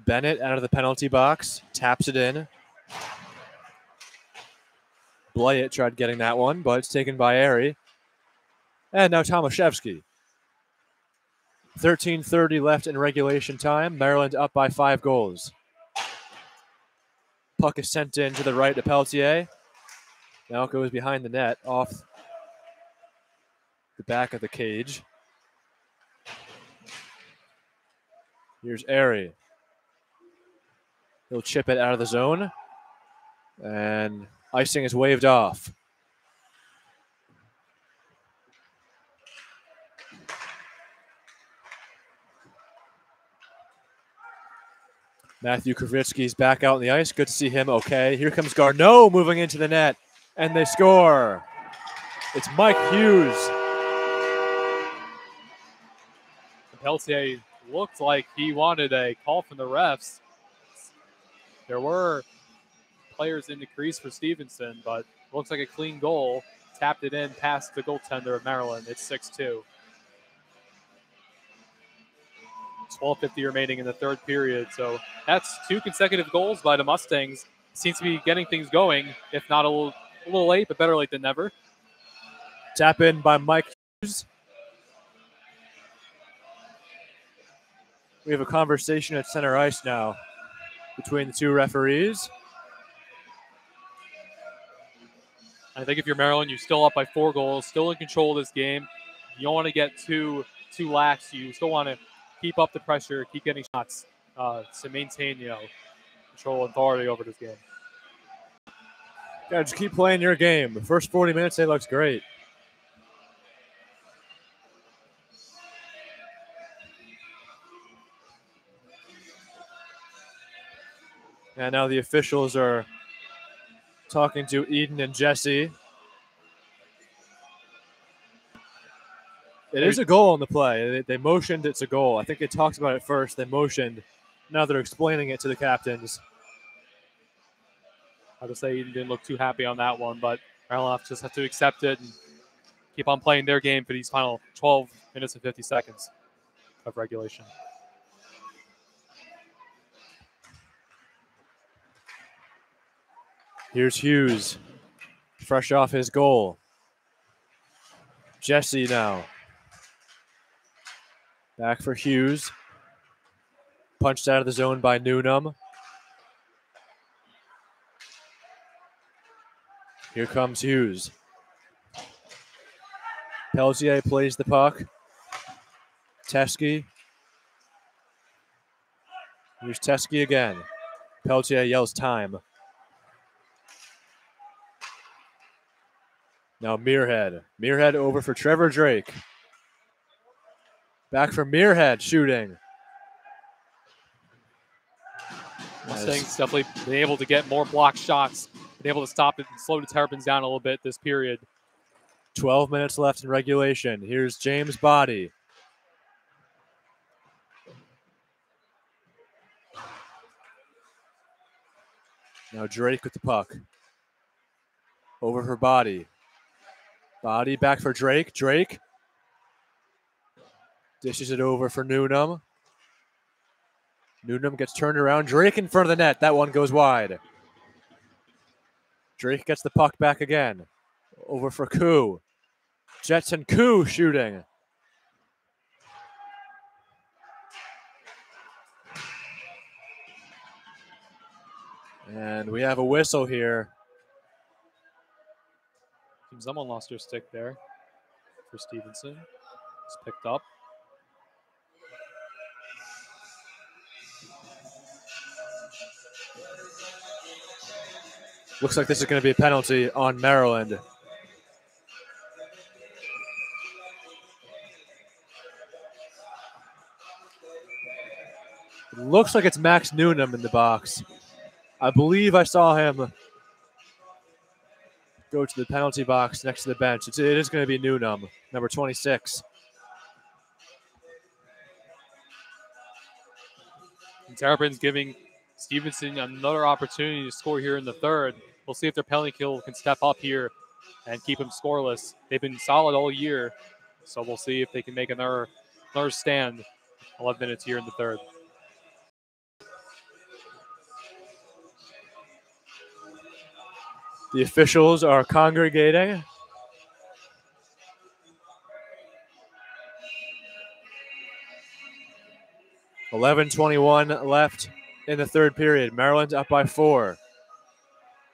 Bennett out of the penalty box, taps it in. Blayett tried getting that one, but it's taken by Airy. And now Tomaszewski. 13.30 left in regulation time. Maryland up by five goals. Puck is sent in to the right to Peltier. Now it goes behind the net off the back of the cage. Here's Airy. He'll chip it out of the zone. And icing is waved off. Matthew Kravitsky's back out on the ice. Good to see him okay. Here comes Garneau moving into the net, and they score. It's Mike Hughes. Peltier looked like he wanted a call from the refs. There were players in the crease for Stevenson, but looks like a clean goal. Tapped it in past the goaltender of Maryland. It's 6 2. 12.50 remaining in the third period. So that's two consecutive goals by the Mustangs. Seems to be getting things going, if not a little, a little late, but better late than never. Tap in by Mike Hughes. We have a conversation at center ice now between the two referees. I think if you're Maryland, you're still up by four goals, still in control of this game. You don't want to get too too lax. You still want to keep up the pressure, keep getting shots uh, to maintain, you know, control authority over this game. Yeah, just keep playing your game. The first 40 minutes, it looks great. And now the officials are talking to Eden and Jesse. It is a goal on the play. They, motioned it's a goal. I think they talked about it first. They motioned. Now they're explaining it to the captains. I would say Eden didn't look too happy on that one, but Maryland just have to accept it and keep on playing their game for these final 12 minutes and 50 seconds of regulation. Here's Hughes, fresh off his goal. Jesse now. Back for Hughes. Punched out of the zone by Newnham. Here comes Hughes. Peltier plays the puck. Teske. Here's Teske again. Peltier yells time. Now Muirhead. Muirhead over for Trevor Drake. Back for Muirhead shooting. Mustangs definitely been able to get more block shots, been able to stop it and slow the Terrapins down a little bit this period. 12 minutes left in regulation. Here's James Body. Now Drake with the puck. Over her Body. Body back for Drake. Drake Dishes it over for Newnham. Newnham gets turned around. Drake in front of the net. That one goes wide. Drake gets the puck back again. Over for Koo. Jetson Koo shooting. And we have a whistle here. Someone lost their stick there for Stevenson. It's picked up. Looks like this is going to be a penalty on Maryland. looks like it's Max Newnham in the box. I believe I saw him go to the penalty box next to the bench. It's, it is going to be Newnham, number 26. Terrapins giving Stevenson another opportunity to score here in the third. We'll see if their penalty kill can step up here and keep them scoreless. They've been solid all year, so we'll see if they can make another another stand. 11 minutes here in the third. The officials are congregating. Eleven twenty-one left in the third period. Maryland up by four.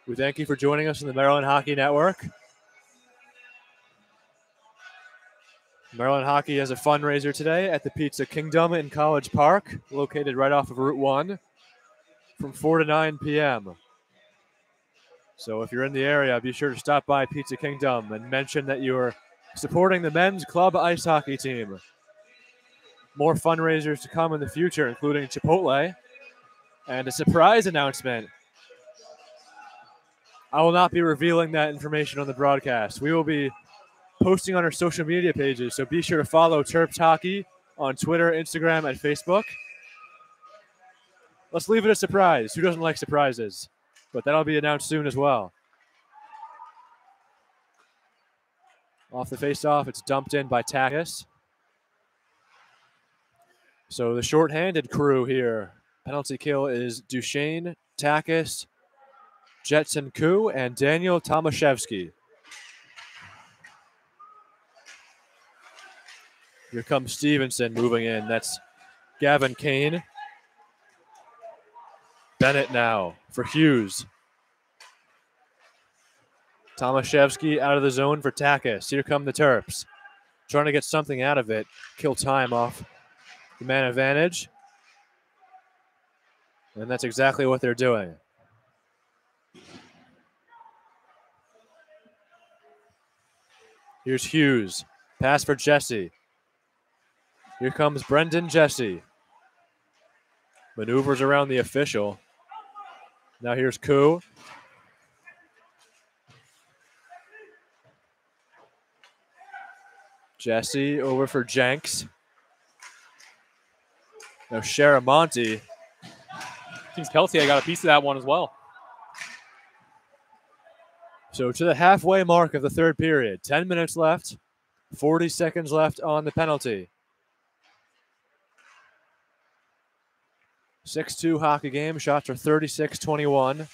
We thank you for joining us on the Maryland Hockey Network. Maryland Hockey has a fundraiser today at the Pizza Kingdom in College Park, located right off of Route 1 from 4 to 9 p.m. So if you're in the area, be sure to stop by Pizza Kingdom and mention that you're supporting the men's club ice hockey team. More fundraisers to come in the future, including Chipotle and a surprise announcement. I will not be revealing that information on the broadcast. We will be posting on our social media pages, so be sure to follow Terps Hockey on Twitter, Instagram, and Facebook. Let's leave it a surprise. Who doesn't like surprises? But that'll be announced soon as well. Off the face-off, it's dumped in by Takis. So the short-handed crew here. Penalty kill is Duchesne, Takis, Jetson Koo, and Daniel Tomaszewski. Here comes Stevenson moving in. That's Gavin Kane. Bennett now for Hughes. Tomaszewski out of the zone for Takis. Here come the Terps. Trying to get something out of it. Kill time off the man advantage. And that's exactly what they're doing. Here's Hughes. Pass for Jesse. Here comes Brendan Jesse. Maneuvers around the official. Now here's Koo. Jesse over for Jenks. Now Sharamonti. Seems I got a piece of that one as well. So to the halfway mark of the third period, 10 minutes left, 40 seconds left on the penalty. 6 2 hockey game. Shots are 36 21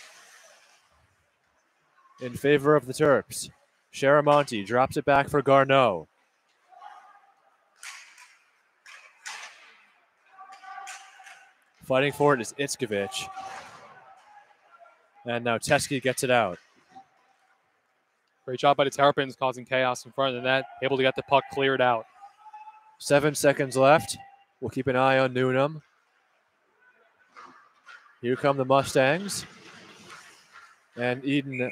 in favor of the Terps. Sharamonti drops it back for Garneau. Fighting for it is Itzkovich. And now Teske gets it out. Great job by the Terrapins causing chaos in front of the net, able to get the puck cleared out. Seven seconds left. We'll keep an eye on Newnham. Here come the Mustangs. And Eden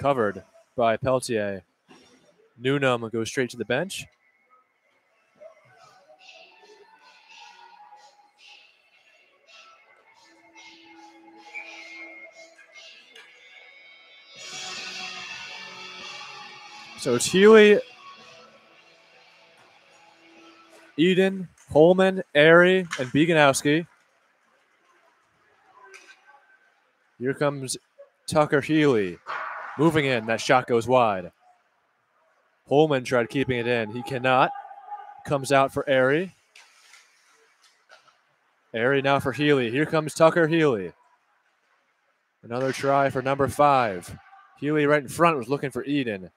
covered by Peltier. Newnham goes straight to the bench. So it's Healy, Eden, Holman, Airy, and Beganowski. Here comes Tucker Healy. Moving in. That shot goes wide. Holman tried keeping it in. He cannot. Comes out for Airy. Airy now for Healy. Here comes Tucker Healy. Another try for number five. Healy right in front was looking for Eden.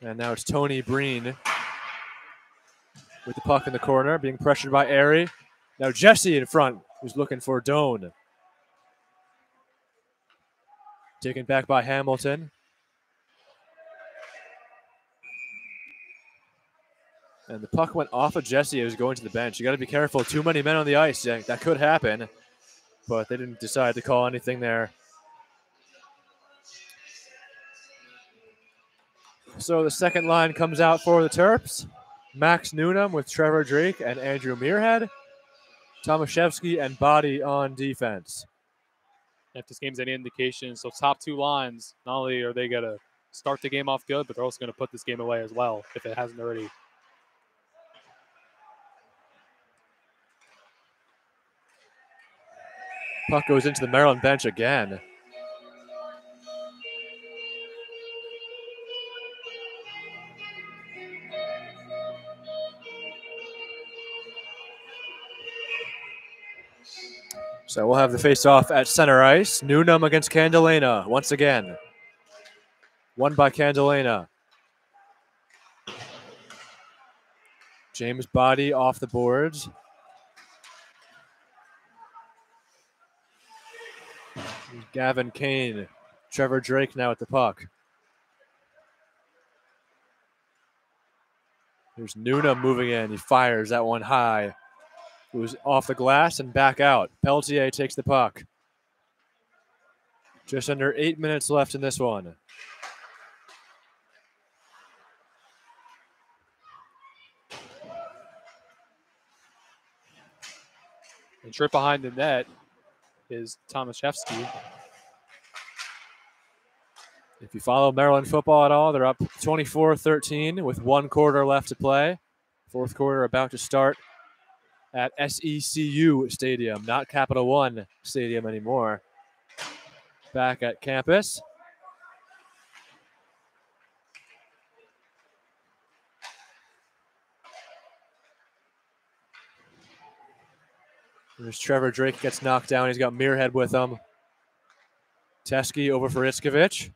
And now it's Tony Breen with the puck in the corner, being pressured by Airy. Now Jesse in front, who's looking for Doan. Taken back by Hamilton. And the puck went off of Jesse. It was going to the bench. You got to be careful. Too many men on the ice. That could happen. But they didn't decide to call anything there. So the second line comes out for the Terps. Max Newnham with Trevor Drake and Andrew Muirhead. Tomaszewski and Body on defense. If this game's any indication, so top two lines, not only are they going to start the game off good, but they're also going to put this game away as well if it hasn't already. Puck goes into the Maryland bench again. So we'll have the face off at center ice. Newnham against Candelena once again. Won by Candelena. James Body off the boards. Gavin Kane. Trevor Drake now at the puck. There's Newnham moving in. He fires that one high. Was off the glass and back out. Peltier takes the puck. Just under eight minutes left in this one. And trip behind the net is Tomaszewski. If you follow Maryland football at all, they're up 24 13 with one quarter left to play. Fourth quarter about to start at SECU Stadium, not Capital One Stadium anymore. Back at campus. There's Trevor Drake gets knocked down. He's got Muirhead with him. Teske over for Itzkovich.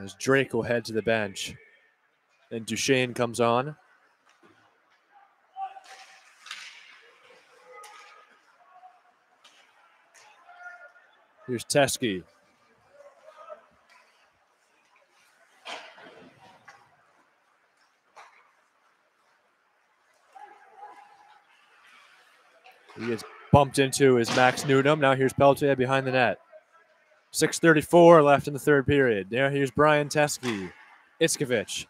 As Drake will head to the bench. Then Duchesne comes on. Here's Teske. He gets bumped into is Max Newnham. Now here's Peltier behind the net. 6.34 left in the third period. Now here's Brian Teske. Itzkovich.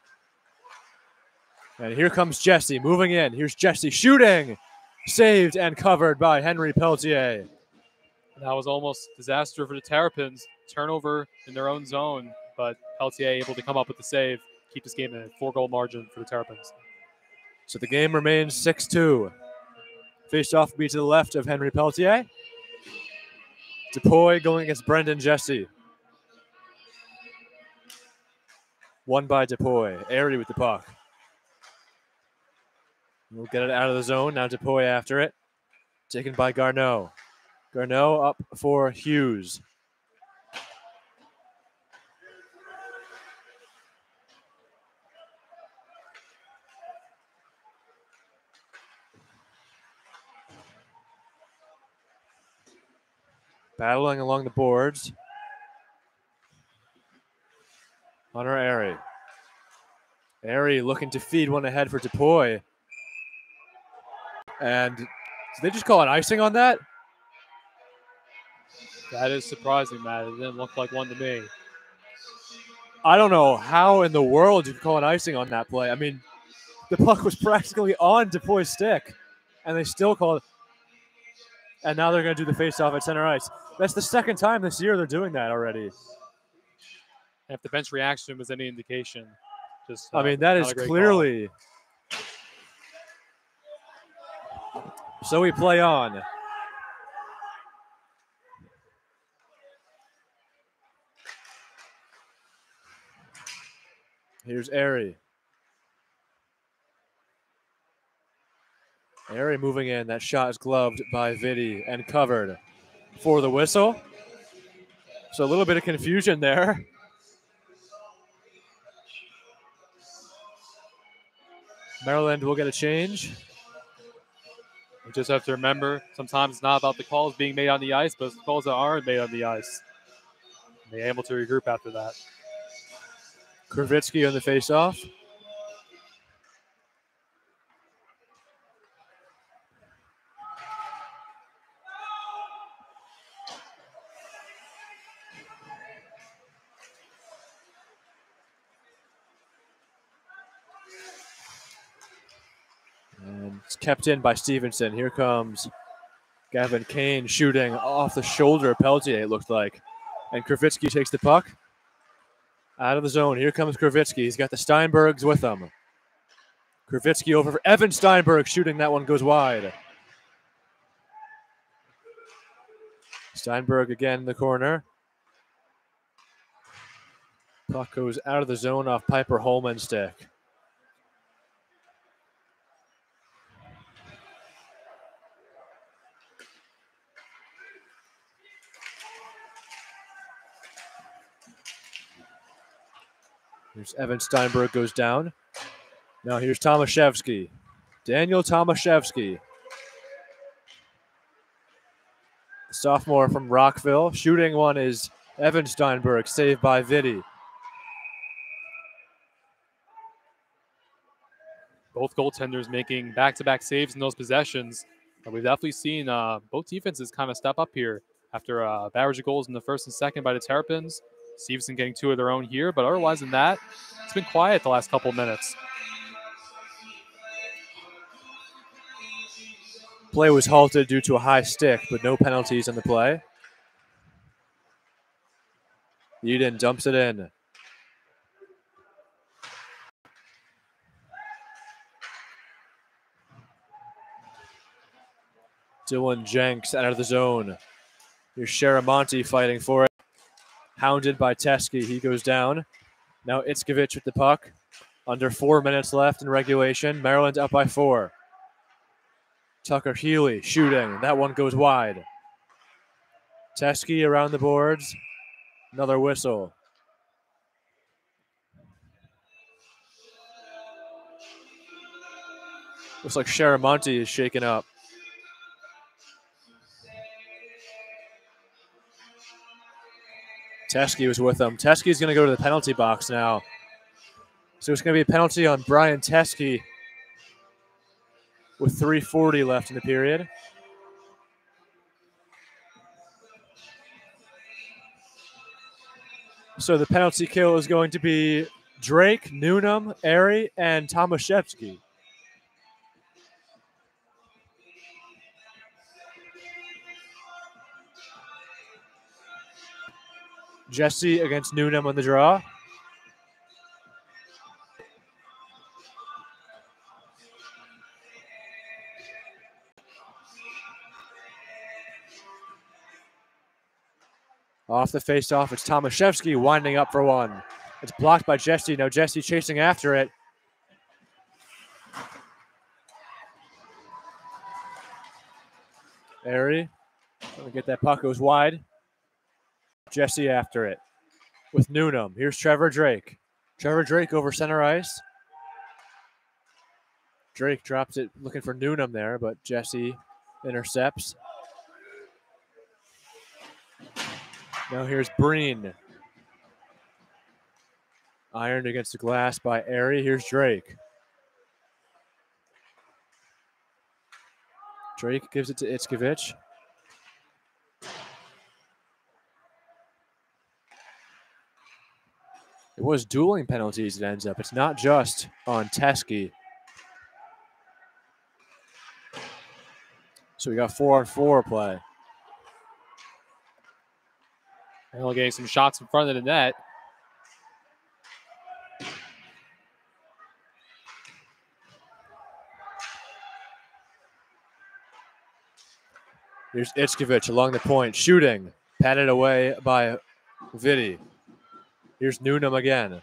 And here comes Jesse moving in. Here's Jesse shooting. Saved and covered by Henry Peltier. That was almost disaster for the Terrapins. Turnover in their own zone, but Peltier able to come up with the save, keep this game in a four goal margin for the Terrapins. So the game remains 6 2. Face off be to the left of Henry Peltier. DePoy going against Brendan Jesse. Won by DePoy. Airy with the puck. We'll get it out of the zone. Now DePoy after it. Taken by Garneau. Garneau up for Hughes. Battling along the boards. Hunter Airy. Airy looking to feed one ahead for DePoy. And did they just call an icing on that? That is surprising, Matt. It didn't look like one to me. I don't know how in the world you could call an icing on that play. I mean, the puck was practically on DePoy's stick, and they still called it. And now they're going to do the face-off at center ice. That's the second time this year they're doing that already. And if the bench reaction was any indication, just I uh, mean, that is not is a great call. So we play on. Here's Airy. Airy moving in. That shot is gloved by Vitti and covered for the whistle. So a little bit of confusion there. Maryland will get a change. Just have to remember sometimes it's not about the calls being made on the ice, but it's the calls that aren't made on the ice. They're able to regroup after that. Kravitsky on the face-off. Kept in by Stevenson. Here comes Gavin Kane shooting off the shoulder of Peltier, it looked like. And Kravitsky takes the puck out of the zone. Here comes Kravitsky. He's got the Steinbergs with him. Kravitsky over for Evan Steinberg shooting. That one goes wide. Steinberg again in the corner. Puck goes out of the zone off Piper Holman's stick. Evan Steinberg goes down. Now here's Tomaszewski. Daniel Tomaszewski. Sophomore from Rockville. Shooting one is Evan Steinberg, saved by Vitti. Both goaltenders making back-to-back saves in those possessions. And we've definitely seen uh, both defenses kind of step up here after a uh, average of goals in the first and second by the Terrapins. Stevenson getting two of their own here, but otherwise than that, it's been quiet the last couple minutes. Play was halted due to a high stick, but no penalties on the play. Eden dumps it in. Dylan Jenks out of the zone. Here's Sharamonti fighting for it. Hounded by Teske. He goes down. Now Itzkovich with the puck. Under four minutes left in regulation. Maryland up by four. Tucker Healy shooting. That one goes wide. Teske around the boards. Another whistle. Looks like Sharamonti is shaken up. Teske was with them. Teske is going to go to the penalty box now. So it's going to be a penalty on Brian Teske with 340 left in the period. So the penalty kill is going to be Drake, Newnham, Airy, and Tomaszewski. Jesse against Newnham on the draw. Off the face-off, it's Tomaszewski winding up for one. It's blocked by Jesse. Now Jesse chasing after it. Airy, going to get that puck goes wide. Jesse after it with Newnham. Here's Trevor Drake. Trevor Drake over center ice. Drake drops it looking for Newnham there, but Jesse intercepts. Now here's Breen. Ironed against the glass by Airy. Here's Drake. Drake gives it to Itzkovich. It was dueling penalties it ends up. It's not just on Teske. So we got four on four play. Maryland getting some shots in front of the net. Here's Itzkovich along the point, shooting, patted away by Vitti. Here's Newnham again.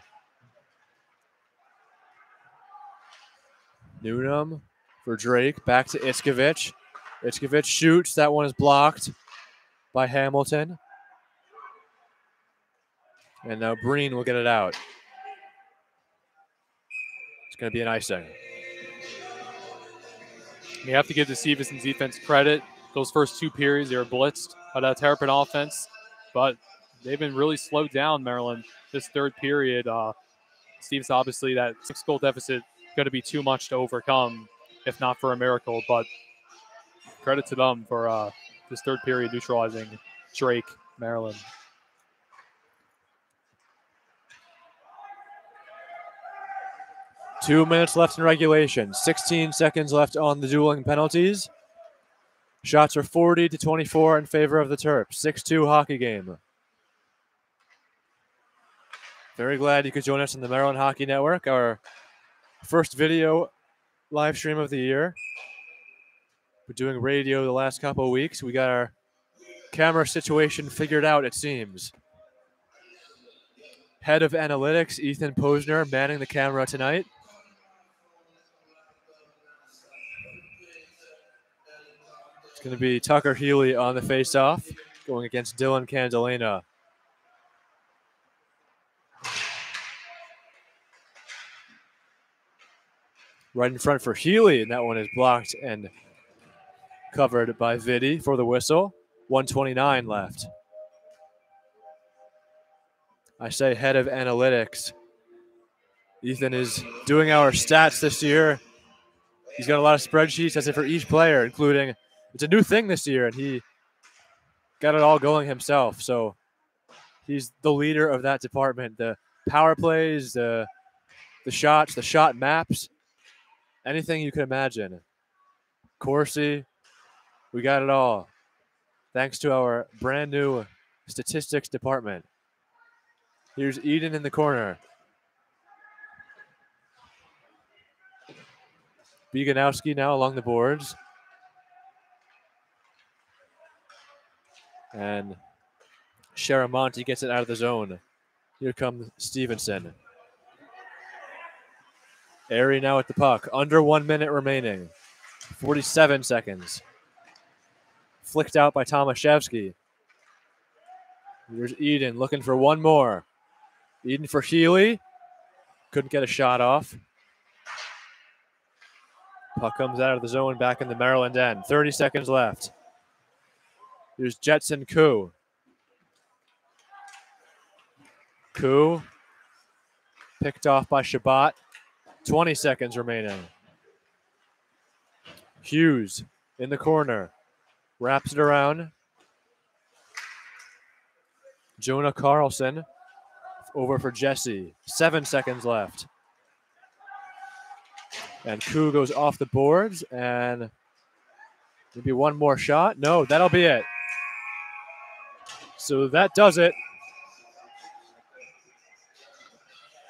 Newnham for Drake. Back to Itzkovich. Itzkovich shoots. That one is blocked by Hamilton. And now Breen will get it out. It's going to be an icing. You have to give the Stevenson defense credit. Those first two periods, they were blitzed by that Terrapin offense, but they've been really slowed down, Maryland, this third period. Uh, Steve's obviously that six goal deficit going to be too much to overcome, if not for a miracle. But credit to them for uh, this third period neutralizing Drake, Maryland. Two minutes left in regulation. 16 seconds left on the dueling penalties. Shots are 40 to 24 in favor of the Terps. 6 2 hockey game. Very glad you could join us on the Maryland Hockey Network, our first video live stream of the year. We're doing radio the last couple of weeks. We got our camera situation figured out, it seems. Head of analytics, Ethan Posner, manning the camera tonight. It's going to be Tucker Healy on the faceoff, going against Dylan Candelena. Right in front for Healy, and that one is blocked and covered by Vitti for the whistle. 129 left. I say head of analytics. Ethan is doing our stats this year. He's got a lot of spreadsheets, as if for each player, including it's a new thing this year, and he got it all going himself. So he's the leader of that department. The power plays, the the shots, the shot maps, anything you can imagine. Corsi, we got it all. Thanks to our brand new statistics department. Here's Eden in the corner. Beganowski now along the boards. And Sharamonti gets it out of the zone. Here comes Stevenson. Airy now at the puck. Under one minute remaining. 47 seconds. Flicked out by Tomaszewski. Here's Eden looking for one more. Eden for Healy. Couldn't get a shot off. Puck comes out of the zone back in the Maryland end. 30 seconds left. Here's Jetson Koo. Koo picked off by Chabot. 20 seconds remaining. Hughes in the corner. Wraps it around. Jonah Carlson over for Jesse. Seven seconds left. And Koo goes off the boards and maybe one more shot. No, that'll be it. So that does it.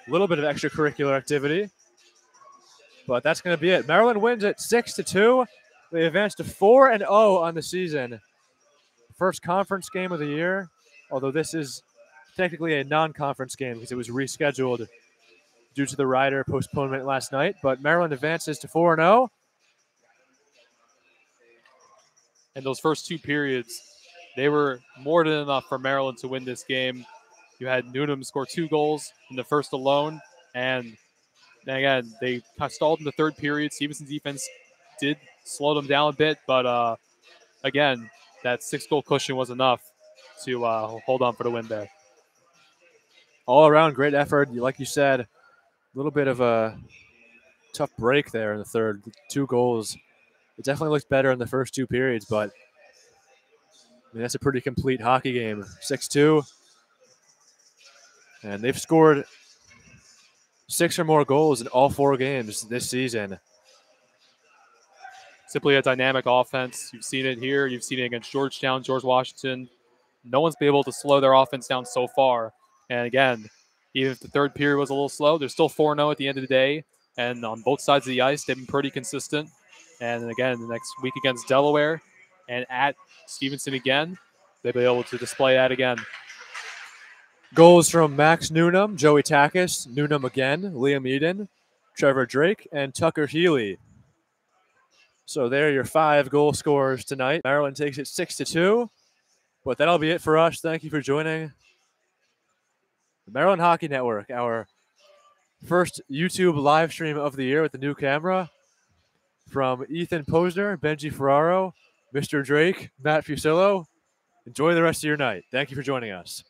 A little bit of extracurricular activity. But that's going to be it. Maryland wins it 6 to 2. They advance to 4 and 0 on the season. First conference game of the year, although this is technically a non conference game because it was rescheduled due to the Rider postponement last night. But Maryland advances to 4 and 0. And those first two periods, they were more than enough for Maryland to win this game. You had Newnham score two goals in the first alone, and and again, they stalled in the third period. Stevenson's defense did slow them down a bit, but uh, again, that six goal cushion was enough to uh, hold on for the win there. All around, great effort. Like you said, a little bit of a tough break there in the third. Two goals. It definitely looked better in the first two periods, but I mean, that's a pretty complete hockey game. 6 2. And they've scored six or more goals in all four games this season. Simply a dynamic offense. You've seen it here. You've seen it against Georgetown, George Washington. No one's been able to slow their offense down so far. And again, even if the third period was a little slow, they're still 4 0 at the end of the day. And on both sides of the ice, they've been pretty consistent. And again, the next week against Delaware and at Stevenson again, they'll be able to display that again. Goals from Max Newnham, Joey Takis, Newnham again, Liam Eden, Trevor Drake, and Tucker Healy. So there are your five goal scorers tonight. Maryland takes it six to two. But that'll be it for us. Thank you for joining the Maryland Hockey Network, our first YouTube live stream of the year with the new camera. From Ethan Posner, Benji Ferraro, Mr. Drake, Matt Fusillo. Enjoy the rest of your night. Thank you for joining us.